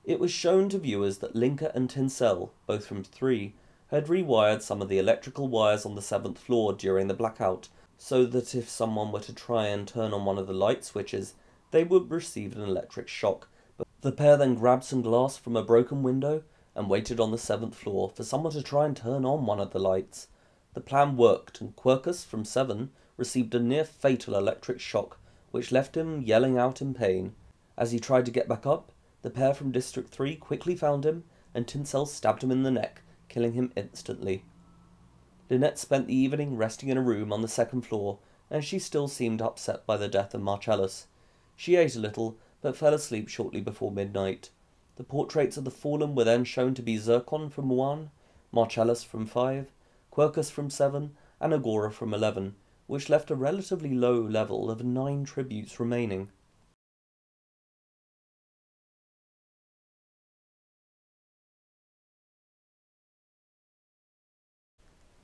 It was shown to viewers that Linka and Tinsel, both from 3, had rewired some of the electrical wires on the seventh floor during the blackout, so that if someone were to try and turn on one of the light switches, they would receive an electric shock. But the pair then grabbed some glass from a broken window and waited on the seventh floor for someone to try and turn on one of the lights. The plan worked, and Quercus from seven received a near fatal electric shock, which left him yelling out in pain. As he tried to get back up, the pair from District 3 quickly found him, and Tinsel stabbed him in the neck, killing him instantly. Linnet spent the evening resting in a room on the second floor, and she still seemed upset by the death of Marcellus. She ate a little, but fell asleep shortly before midnight. The portraits of the fallen were then shown to be Zircon from 1, Marcellus from 5, Quercus from 7, and Agora from 11, which left a relatively low level of 9 tributes remaining.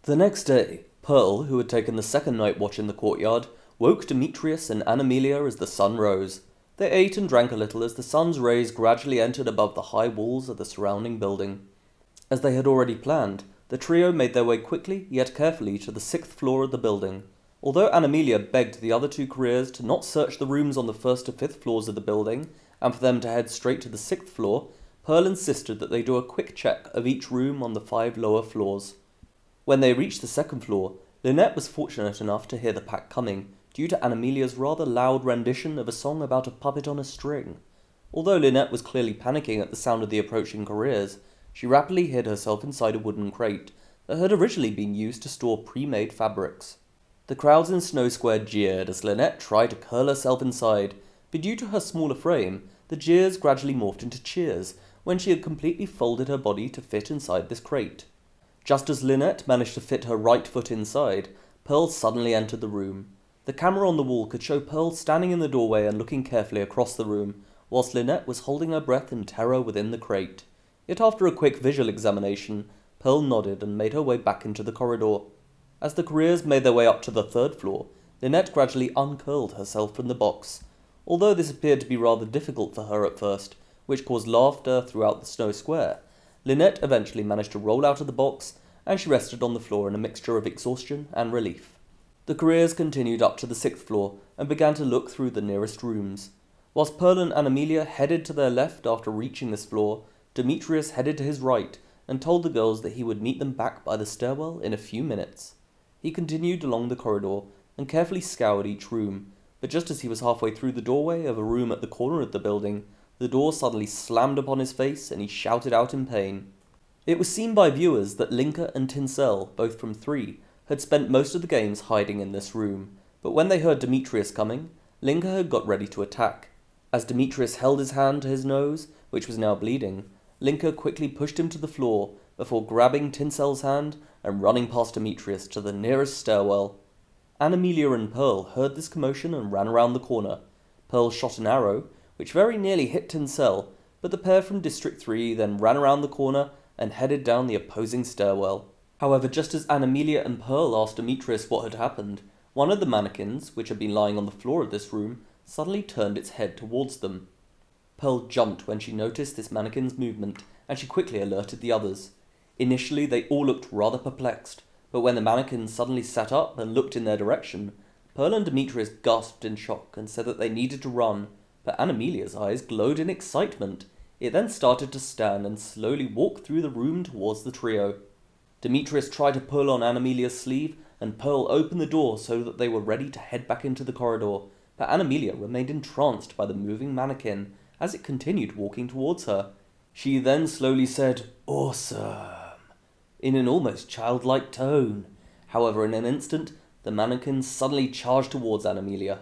The next day, Pearl, who had taken the second night watch in the courtyard, woke Demetrius and Anamelia as the sun rose. They ate and drank a little as the sun's rays gradually entered above the high walls of the surrounding building. As they had already planned, the trio made their way quickly yet carefully to the sixth floor of the building. Although Anamelia begged the other two careers to not search the rooms on the first to fifth floors of the building, and for them to head straight to the sixth floor, Pearl insisted that they do a quick check of each room on the five lower floors. When they reached the second floor, Linnet was fortunate enough to hear the pack coming, due to Anamelia's rather loud rendition of a song about a puppet on a string. Although Linnet was clearly panicking at the sound of the approaching careers, she rapidly hid herself inside a wooden crate that had originally been used to store pre-made fabrics. The crowds in Snow Square jeered as Linnet tried to curl herself inside, but due to her smaller frame, the jeers gradually morphed into cheers when she had completely folded her body to fit inside this crate. Just as Linnet managed to fit her right foot inside, Pearl suddenly entered the room. The camera on the wall could show Pearl standing in the doorway and looking carefully across the room, whilst Linnet was holding her breath in terror within the crate. Yet after a quick visual examination, Pearl nodded and made her way back into the corridor. As the careers made their way up to the third floor, Linnet gradually uncurled herself from the box. Although this appeared to be rather difficult for her at first, which caused laughter throughout the snow square, Linnet eventually managed to roll out of the box, and she rested on the floor in a mixture of exhaustion and relief. The careers continued up to the sixth floor and began to look through the nearest rooms. Whilst Pearl and Amelia headed to their left after reaching this floor, Demetrius headed to his right and told the girls that he would meet them back by the stairwell in a few minutes. He continued along the corridor and carefully scoured each room, but just as he was halfway through the doorway of a room at the corner of the building, the door suddenly slammed upon his face and he shouted out in pain. It was seen by viewers that Linka and Tinsel, both from 3, had spent most of the games hiding in this room, but when they heard Demetrius coming, Linka had got ready to attack. As Demetrius held his hand to his nose, which was now bleeding, Linka quickly pushed him to the floor before grabbing Tinsel's hand and running past Demetrius to the nearest stairwell. Amelia and Pearl heard this commotion and ran around the corner. Pearl shot an arrow, which very nearly hit Tinsel, but the pair from District 3 then ran around the corner and headed down the opposing stairwell. However, just as Amelia and Pearl asked Demetrius what had happened, one of the mannequins, which had been lying on the floor of this room, suddenly turned its head towards them. Pearl jumped when she noticed this mannequin's movement, and she quickly alerted the others. Initially, they all looked rather perplexed, but when the mannequin suddenly sat up and looked in their direction, Pearl and Demetrius gasped in shock and said that they needed to run, but Anamelia's eyes glowed in excitement. It then started to stand and slowly walk through the room towards the trio. Demetrius tried to pull on Anamelia's sleeve, and Pearl opened the door so that they were ready to head back into the corridor, but Anamelia remained entranced by the moving mannequin as it continued walking towards her. She then slowly said, Awesome, in an almost childlike tone. However, in an instant, the mannequin suddenly charged towards Anamelia.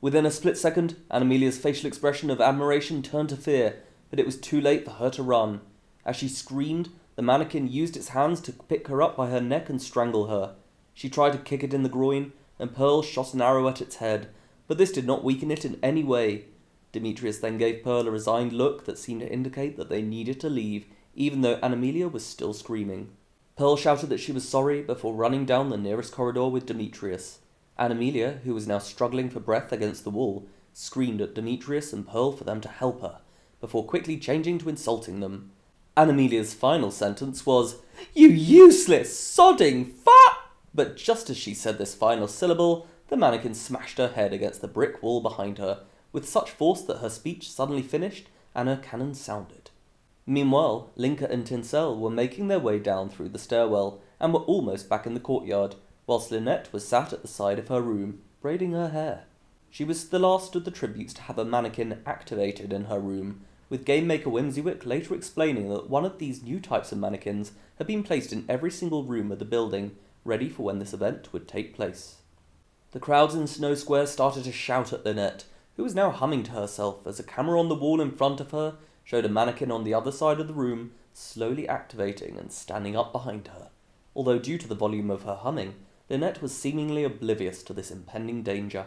Within a split second, Anamelia's facial expression of admiration turned to fear, but it was too late for her to run. As she screamed, the mannequin used its hands to pick her up by her neck and strangle her. She tried to kick it in the groin, and Pearl shot an arrow at its head, but this did not weaken it in any way. Demetrius then gave Pearl a resigned look that seemed to indicate that they needed to leave, even though Anamelia was still screaming. Pearl shouted that she was sorry before running down the nearest corridor with Demetrius. Anamelia, who was now struggling for breath against the wall, screamed at Demetrius and Pearl for them to help her, before quickly changing to insulting them. Anamelia's final sentence was, You useless, sodding fuck! But just as she said this final syllable, the mannequin smashed her head against the brick wall behind her, with such force that her speech suddenly finished and her cannon sounded. Meanwhile, Linka and Tinsel were making their way down through the stairwell and were almost back in the courtyard, whilst Linnet was sat at the side of her room, braiding her hair. She was the last of the tributes to have a mannequin activated in her room, with game maker Whimsywick later explaining that one of these new types of mannequins had been placed in every single room of the building, ready for when this event would take place. The crowds in Snow Square started to shout at Linnet, who was now humming to herself as a camera on the wall in front of her showed a mannequin on the other side of the room slowly activating and standing up behind her. Although due to the volume of her humming, Linnet was seemingly oblivious to this impending danger.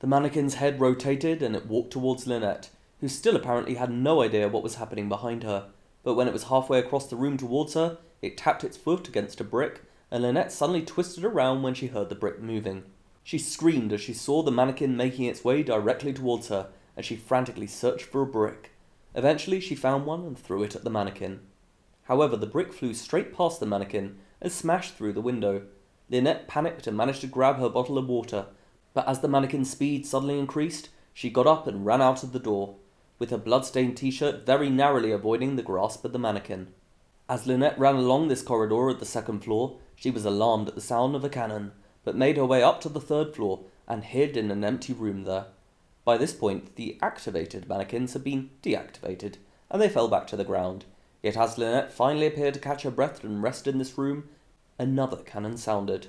The mannequin's head rotated and it walked towards Linnet, who still apparently had no idea what was happening behind her. But when it was halfway across the room towards her, it tapped its foot against a brick, and Linnet suddenly twisted around when she heard the brick moving. She screamed as she saw the mannequin making its way directly towards her, and she frantically searched for a brick. Eventually, she found one and threw it at the mannequin. However, the brick flew straight past the mannequin and smashed through the window. Linnet panicked and managed to grab her bottle of water, but as the mannequin's speed suddenly increased, she got up and ran out of the door with her blood-stained t-shirt very narrowly avoiding the grasp of the mannequin. As Linnet ran along this corridor at the second floor, she was alarmed at the sound of a cannon, but made her way up to the third floor and hid in an empty room there. By this point, the activated mannequins had been deactivated, and they fell back to the ground. Yet as Linnet finally appeared to catch her breath and rest in this room, another cannon sounded.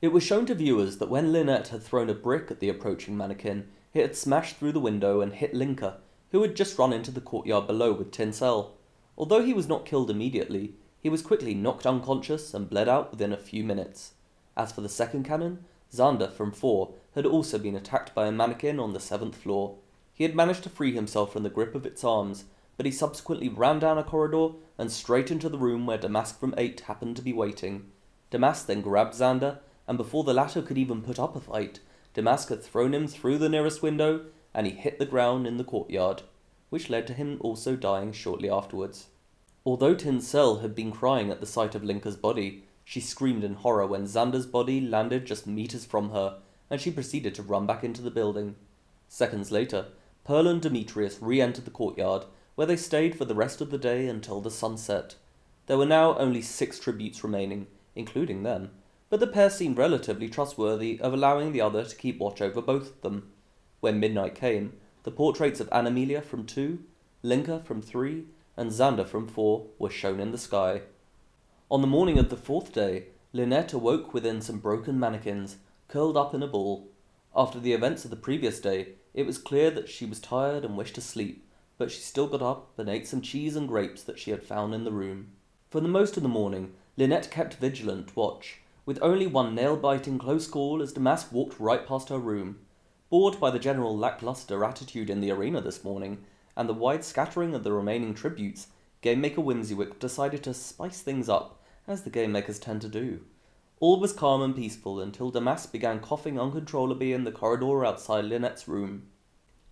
It was shown to viewers that when Linnet had thrown a brick at the approaching mannequin, it had smashed through the window and hit Linka, who had just run into the courtyard below with Tinsel. Although he was not killed immediately, he was quickly knocked unconscious and bled out within a few minutes. As for the second cannon, Xander from 4 had also been attacked by a mannequin on the seventh floor. He had managed to free himself from the grip of its arms, but he subsequently ran down a corridor and straight into the room where Damask from 8 happened to be waiting. Damask then grabbed Xander, and before the latter could even put up a fight, Damask had thrown him through the nearest window and he hit the ground in the courtyard, which led to him also dying shortly afterwards. Although Tinsel had been crying at the sight of Linka's body, she screamed in horror when Xander's body landed just meters from her, and she proceeded to run back into the building. Seconds later, Pearl and Demetrius re entered the courtyard, where they stayed for the rest of the day until the sun set. There were now only six tributes remaining, including them, but the pair seemed relatively trustworthy of allowing the other to keep watch over both of them. When midnight came, the portraits of Anamelia from two, Linka from three, and Xander from four were shown in the sky. On the morning of the fourth day, Linnet awoke within some broken mannequins, curled up in a ball. After the events of the previous day, it was clear that she was tired and wished to sleep, but she still got up and ate some cheese and grapes that she had found in the room. For the most of the morning, Linnet kept vigilant watch, with only one nail biting close call as Damask walked right past her room. Bored by the general lackluster attitude in the arena this morning, and the wide scattering of the remaining tributes, Game Maker Whimsywick decided to spice things up, as the game makers tend to do. All was calm and peaceful until Damask began coughing uncontrollably in the corridor outside Linnet's room.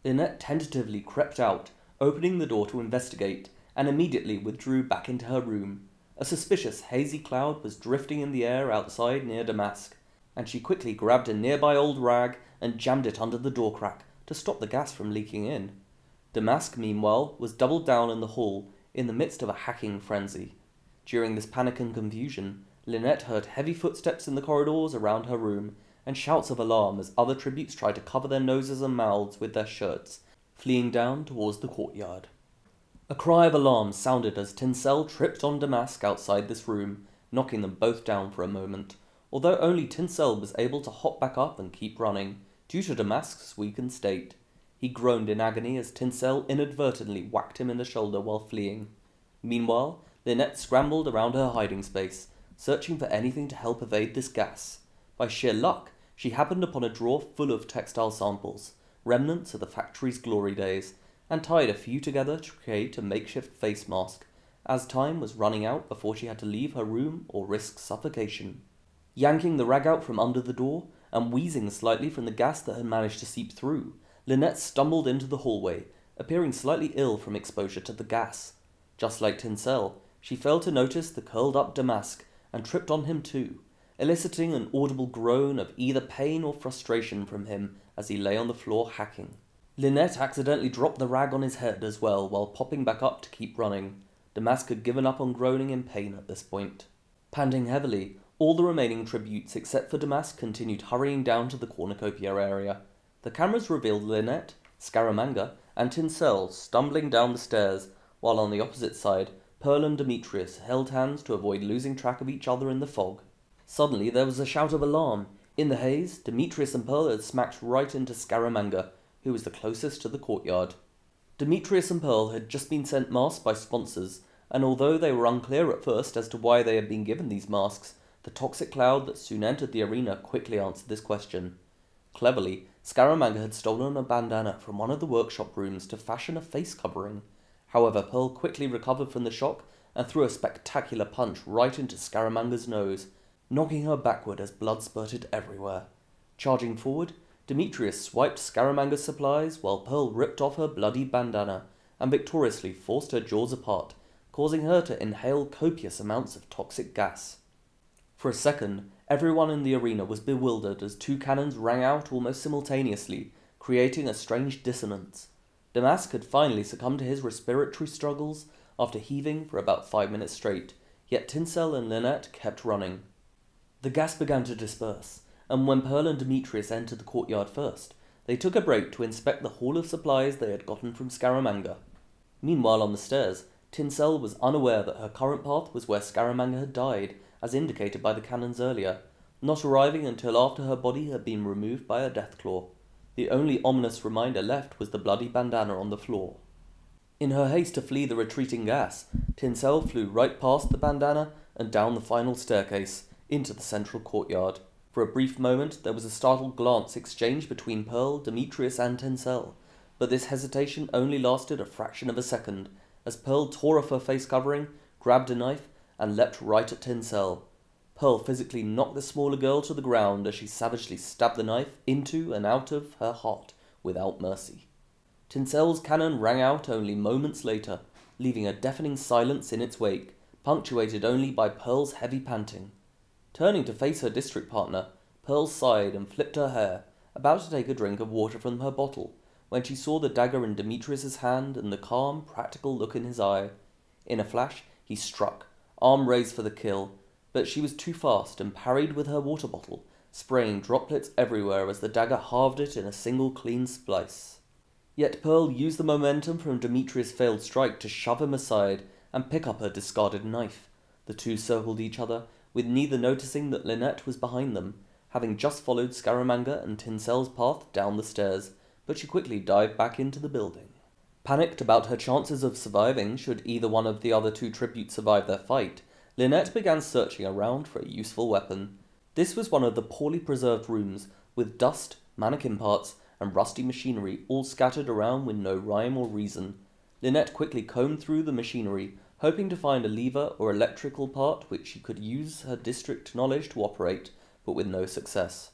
Linnet tentatively crept out, opening the door to investigate, and immediately withdrew back into her room. A suspicious hazy cloud was drifting in the air outside near Damask, and she quickly grabbed a nearby old rag and jammed it under the door crack to stop the gas from leaking in. Damask, meanwhile, was doubled down in the hall in the midst of a hacking frenzy. During this panic and confusion, Linnet heard heavy footsteps in the corridors around her room and shouts of alarm as other tributes tried to cover their noses and mouths with their shirts, fleeing down towards the courtyard. A cry of alarm sounded as Tinsel tripped on Damask outside this room, knocking them both down for a moment, although only Tinsel was able to hop back up and keep running, due to Damask's weakened state. He groaned in agony as Tinsel inadvertently whacked him in the shoulder while fleeing. Meanwhile, Linnet scrambled around her hiding space, searching for anything to help evade this gas. By sheer luck, she happened upon a drawer full of textile samples, remnants of the factory's glory days, and tied a few together to create a makeshift face mask, as time was running out before she had to leave her room or risk suffocation. Yanking the rag out from under the door, and wheezing slightly from the gas that had managed to seep through, Linnet stumbled into the hallway, appearing slightly ill from exposure to the gas. Just like Tinsel, she failed to notice the curled up Damask and tripped on him too, eliciting an audible groan of either pain or frustration from him as he lay on the floor hacking. Linnet accidentally dropped the rag on his head as well while popping back up to keep running. Damask had given up on groaning in pain at this point. Panting heavily, all the remaining tributes except for Damask continued hurrying down to the cornucopia area. The cameras revealed Linnet, Scaramanga, and Tinsel stumbling down the stairs, while on the opposite side, Pearl and Demetrius held hands to avoid losing track of each other in the fog. Suddenly there was a shout of alarm. In the haze, Demetrius and Pearl had smacked right into Scaramanga, who was the closest to the courtyard. Demetrius and Pearl had just been sent masks by sponsors, and although they were unclear at first as to why they had been given these masks, the toxic cloud that soon entered the arena quickly answered this question. Cleverly, Scaramanga had stolen a bandana from one of the workshop rooms to fashion a face covering. However, Pearl quickly recovered from the shock and threw a spectacular punch right into Scaramanga's nose, knocking her backward as blood spurted everywhere. Charging forward, Demetrius swiped Scaramanga's supplies while Pearl ripped off her bloody bandana and victoriously forced her jaws apart, causing her to inhale copious amounts of toxic gas. For a second, everyone in the arena was bewildered as two cannons rang out almost simultaneously, creating a strange dissonance. Damask had finally succumbed to his respiratory struggles after heaving for about five minutes straight, yet Tinsel and Linnet kept running. The gas began to disperse, and when Pearl and Demetrius entered the courtyard first, they took a break to inspect the haul of supplies they had gotten from Scaramanga. Meanwhile, on the stairs, Tinsel was unaware that her current path was where Scaramanga had died, as indicated by the cannons earlier, not arriving until after her body had been removed by a deathclaw. The only ominous reminder left was the bloody bandana on the floor. In her haste to flee the retreating gas, Tinsel flew right past the bandana and down the final staircase into the central courtyard. For a brief moment, there was a startled glance exchanged between Pearl, Demetrius, and Tinsel, but this hesitation only lasted a fraction of a second, as Pearl tore off her face covering, grabbed a knife, and leapt right at Tinsel. Pearl physically knocked the smaller girl to the ground as she savagely stabbed the knife into and out of her heart without mercy. Tinsel's cannon rang out only moments later, leaving a deafening silence in its wake, punctuated only by Pearl's heavy panting. Turning to face her district partner, Pearl sighed and flipped her hair, about to take a drink of water from her bottle, when she saw the dagger in Demetrius's hand and the calm, practical look in his eye. In a flash, he struck, arm raised for the kill, but she was too fast and parried with her water bottle, spraying droplets everywhere as the dagger halved it in a single clean splice. Yet Pearl used the momentum from Demetrius' failed strike to shove him aside and pick up her discarded knife. The two circled each other, with neither noticing that Linnet was behind them, having just followed Scaramanga and Tinsel's path down the stairs, but she quickly dived back into the building. Panicked about her chances of surviving should either one of the other two tributes survive their fight, Linnet began searching around for a useful weapon. This was one of the poorly preserved rooms, with dust, mannequin parts, and rusty machinery all scattered around with no rhyme or reason. Linnet quickly combed through the machinery, hoping to find a lever or electrical part which she could use her district knowledge to operate, but with no success.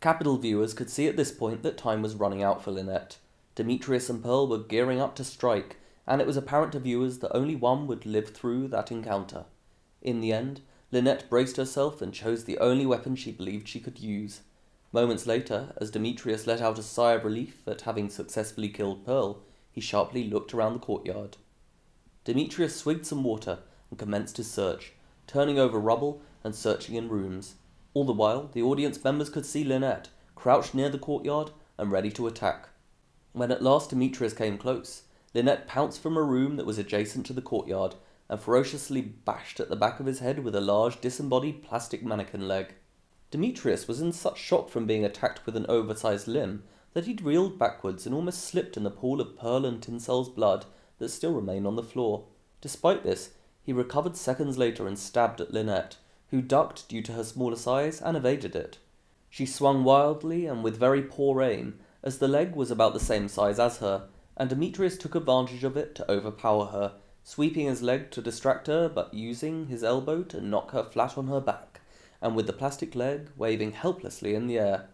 Capitol viewers could see at this point that time was running out for Linnet. Demetrius and Pearl were gearing up to strike, and it was apparent to viewers that only one would live through that encounter. In the end, Linnet braced herself and chose the only weapon she believed she could use. Moments later, as Demetrius let out a sigh of relief at having successfully killed Pearl, he sharply looked around the courtyard. Demetrius swigged some water and commenced his search, turning over rubble and searching in rooms. All the while, the audience members could see Linnet, crouched near the courtyard and ready to attack. When at last Demetrius came close, Linnet pounced from a room that was adjacent to the courtyard and ferociously bashed at the back of his head with a large disembodied plastic mannequin leg. Demetrius was in such shock from being attacked with an oversized limb that he'd reeled backwards and almost slipped in the pool of Pearl and Tinsel's blood that still remained on the floor. Despite this, he recovered seconds later and stabbed at Linnet, who ducked due to her smaller size and evaded it. She swung wildly and with very poor aim, as the leg was about the same size as her, and Demetrius took advantage of it to overpower her, sweeping his leg to distract her, but using his elbow to knock her flat on her back, and with the plastic leg waving helplessly in the air.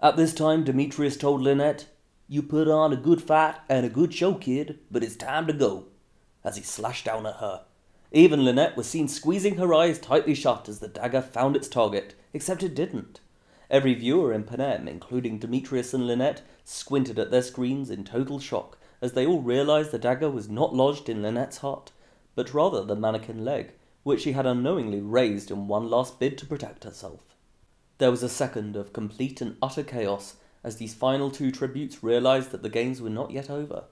At this time, Demetrius told Linnet, You put on a good fight and a good show, kid, but it's time to go, as he slashed down at her. Even Linnet was seen squeezing her eyes tightly shut as the dagger found its target, except it didn't. Every viewer in Panem, including Demetrius and Linnet, squinted at their screens in total shock as they all realized the dagger was not lodged in Linnet's heart, but rather the mannequin leg, which she had unknowingly raised in one last bid to protect herself. There was a second of complete and utter chaos as these final two tributes realized that the games were not yet over.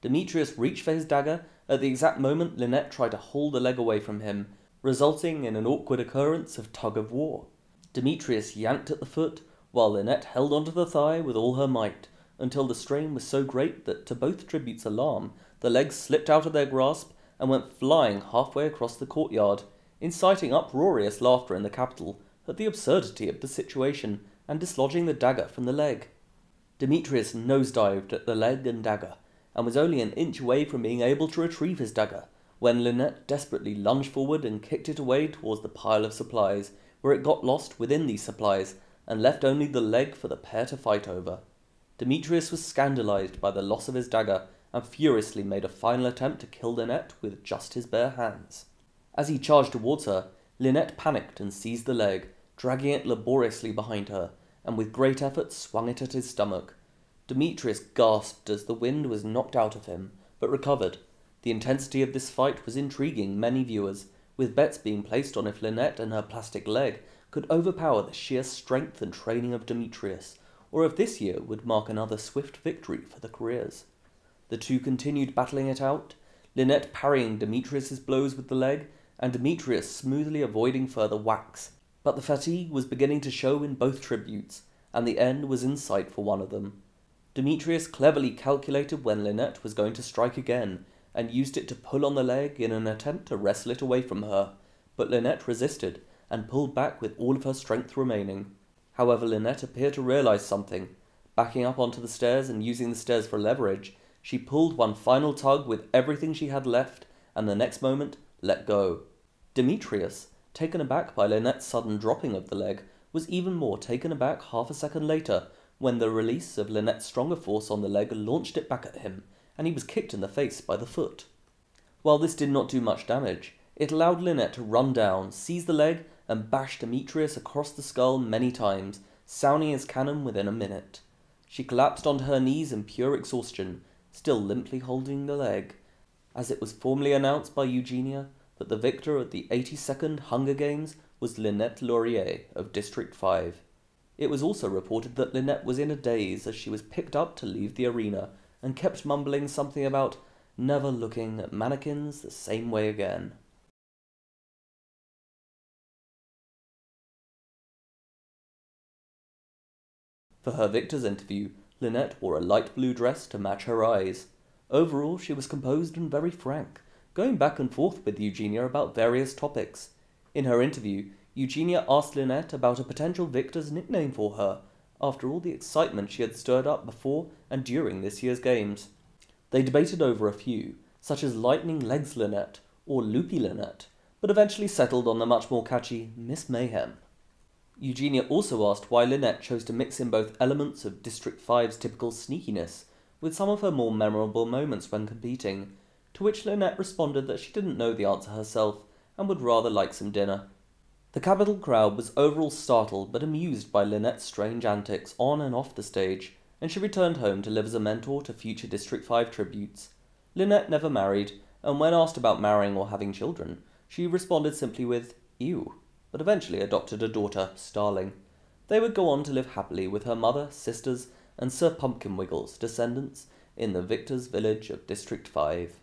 Demetrius reached for his dagger at the exact moment Linnet tried to hold the leg away from him, resulting in an awkward occurrence of tug of war. Demetrius yanked at the foot, while Linnet held onto the thigh with all her might, until the strain was so great that, to both tributes' alarm, the legs slipped out of their grasp and went flying halfway across the courtyard, inciting uproarious laughter in the Capitol at the absurdity of the situation and dislodging the dagger from the leg. Demetrius nosedived at the leg and dagger, and was only an inch away from being able to retrieve his dagger, when Linnet desperately lunged forward and kicked it away towards the pile of supplies, where it got lost within these supplies, and left only the leg for the pair to fight over. Demetrius was scandalized by the loss of his dagger, and furiously made a final attempt to kill Linnet with just his bare hands. As he charged towards her, Linnet panicked and seized the leg, dragging it laboriously behind her, and with great effort swung it at his stomach. Demetrius gasped as the wind was knocked out of him, but recovered. The intensity of this fight was intriguing many viewers, with bets being placed on if Linnet and her plastic leg could overpower the sheer strength and training of Demetrius, or if this year would mark another swift victory for the careers. The two continued battling it out, Linnet parrying Demetrius's blows with the leg, and Demetrius smoothly avoiding further whacks, but the fatigue was beginning to show in both tributes, and the end was in sight for one of them. Demetrius cleverly calculated when Linnet was going to strike again, and used it to pull on the leg in an attempt to wrestle it away from her, but Linnet resisted, and pulled back with all of her strength remaining. However, Linnet appeared to realize something. Backing up onto the stairs and using the stairs for leverage, she pulled one final tug with everything she had left, and the next moment let go. Demetrius, taken aback by Linnet's sudden dropping of the leg, was even more taken aback half a second later when the release of Linnet's stronger force on the leg launched it back at him, and he was kicked in the face by the foot. While this did not do much damage, it allowed Linnet to run down, seize the leg, and bashed Demetrius across the skull many times, sounding his cannon within a minute. She collapsed onto her knees in pure exhaustion, still limply holding the leg, as it was formally announced by Eugenia that the victor at the 82nd Hunger Games was Linnet Laurier of District 5. It was also reported that Linnet was in a daze as she was picked up to leave the arena and kept mumbling something about never looking at mannequins the same way again. For her victor's interview, Linnet wore a light blue dress to match her eyes. Overall, she was composed and very frank, going back and forth with Eugenia about various topics. In her interview, Eugenia asked Linnet about a potential Victor's nickname for her, after all the excitement she had stirred up before and during this year's games. They debated over a few, such as Lightning Legs Linnet or Loopy Linnet, but eventually settled on the much more catchy Miss Mayhem. Eugenia also asked why Linnet chose to mix in both elements of District 5's typical sneakiness with some of her more memorable moments when competing, to which Linnet responded that she didn't know the answer herself and would rather like some dinner. The Capitol crowd was overall startled but amused by Linnet's strange antics on and off the stage, and she returned home to live as a mentor to future District 5 tributes. Linnet never married, and when asked about marrying or having children, she responded simply with, ew, but eventually adopted a daughter, Starling. They would go on to live happily with her mother, sisters, and Sir Pumpkinwiggle's descendants in the Victor's village of District 5.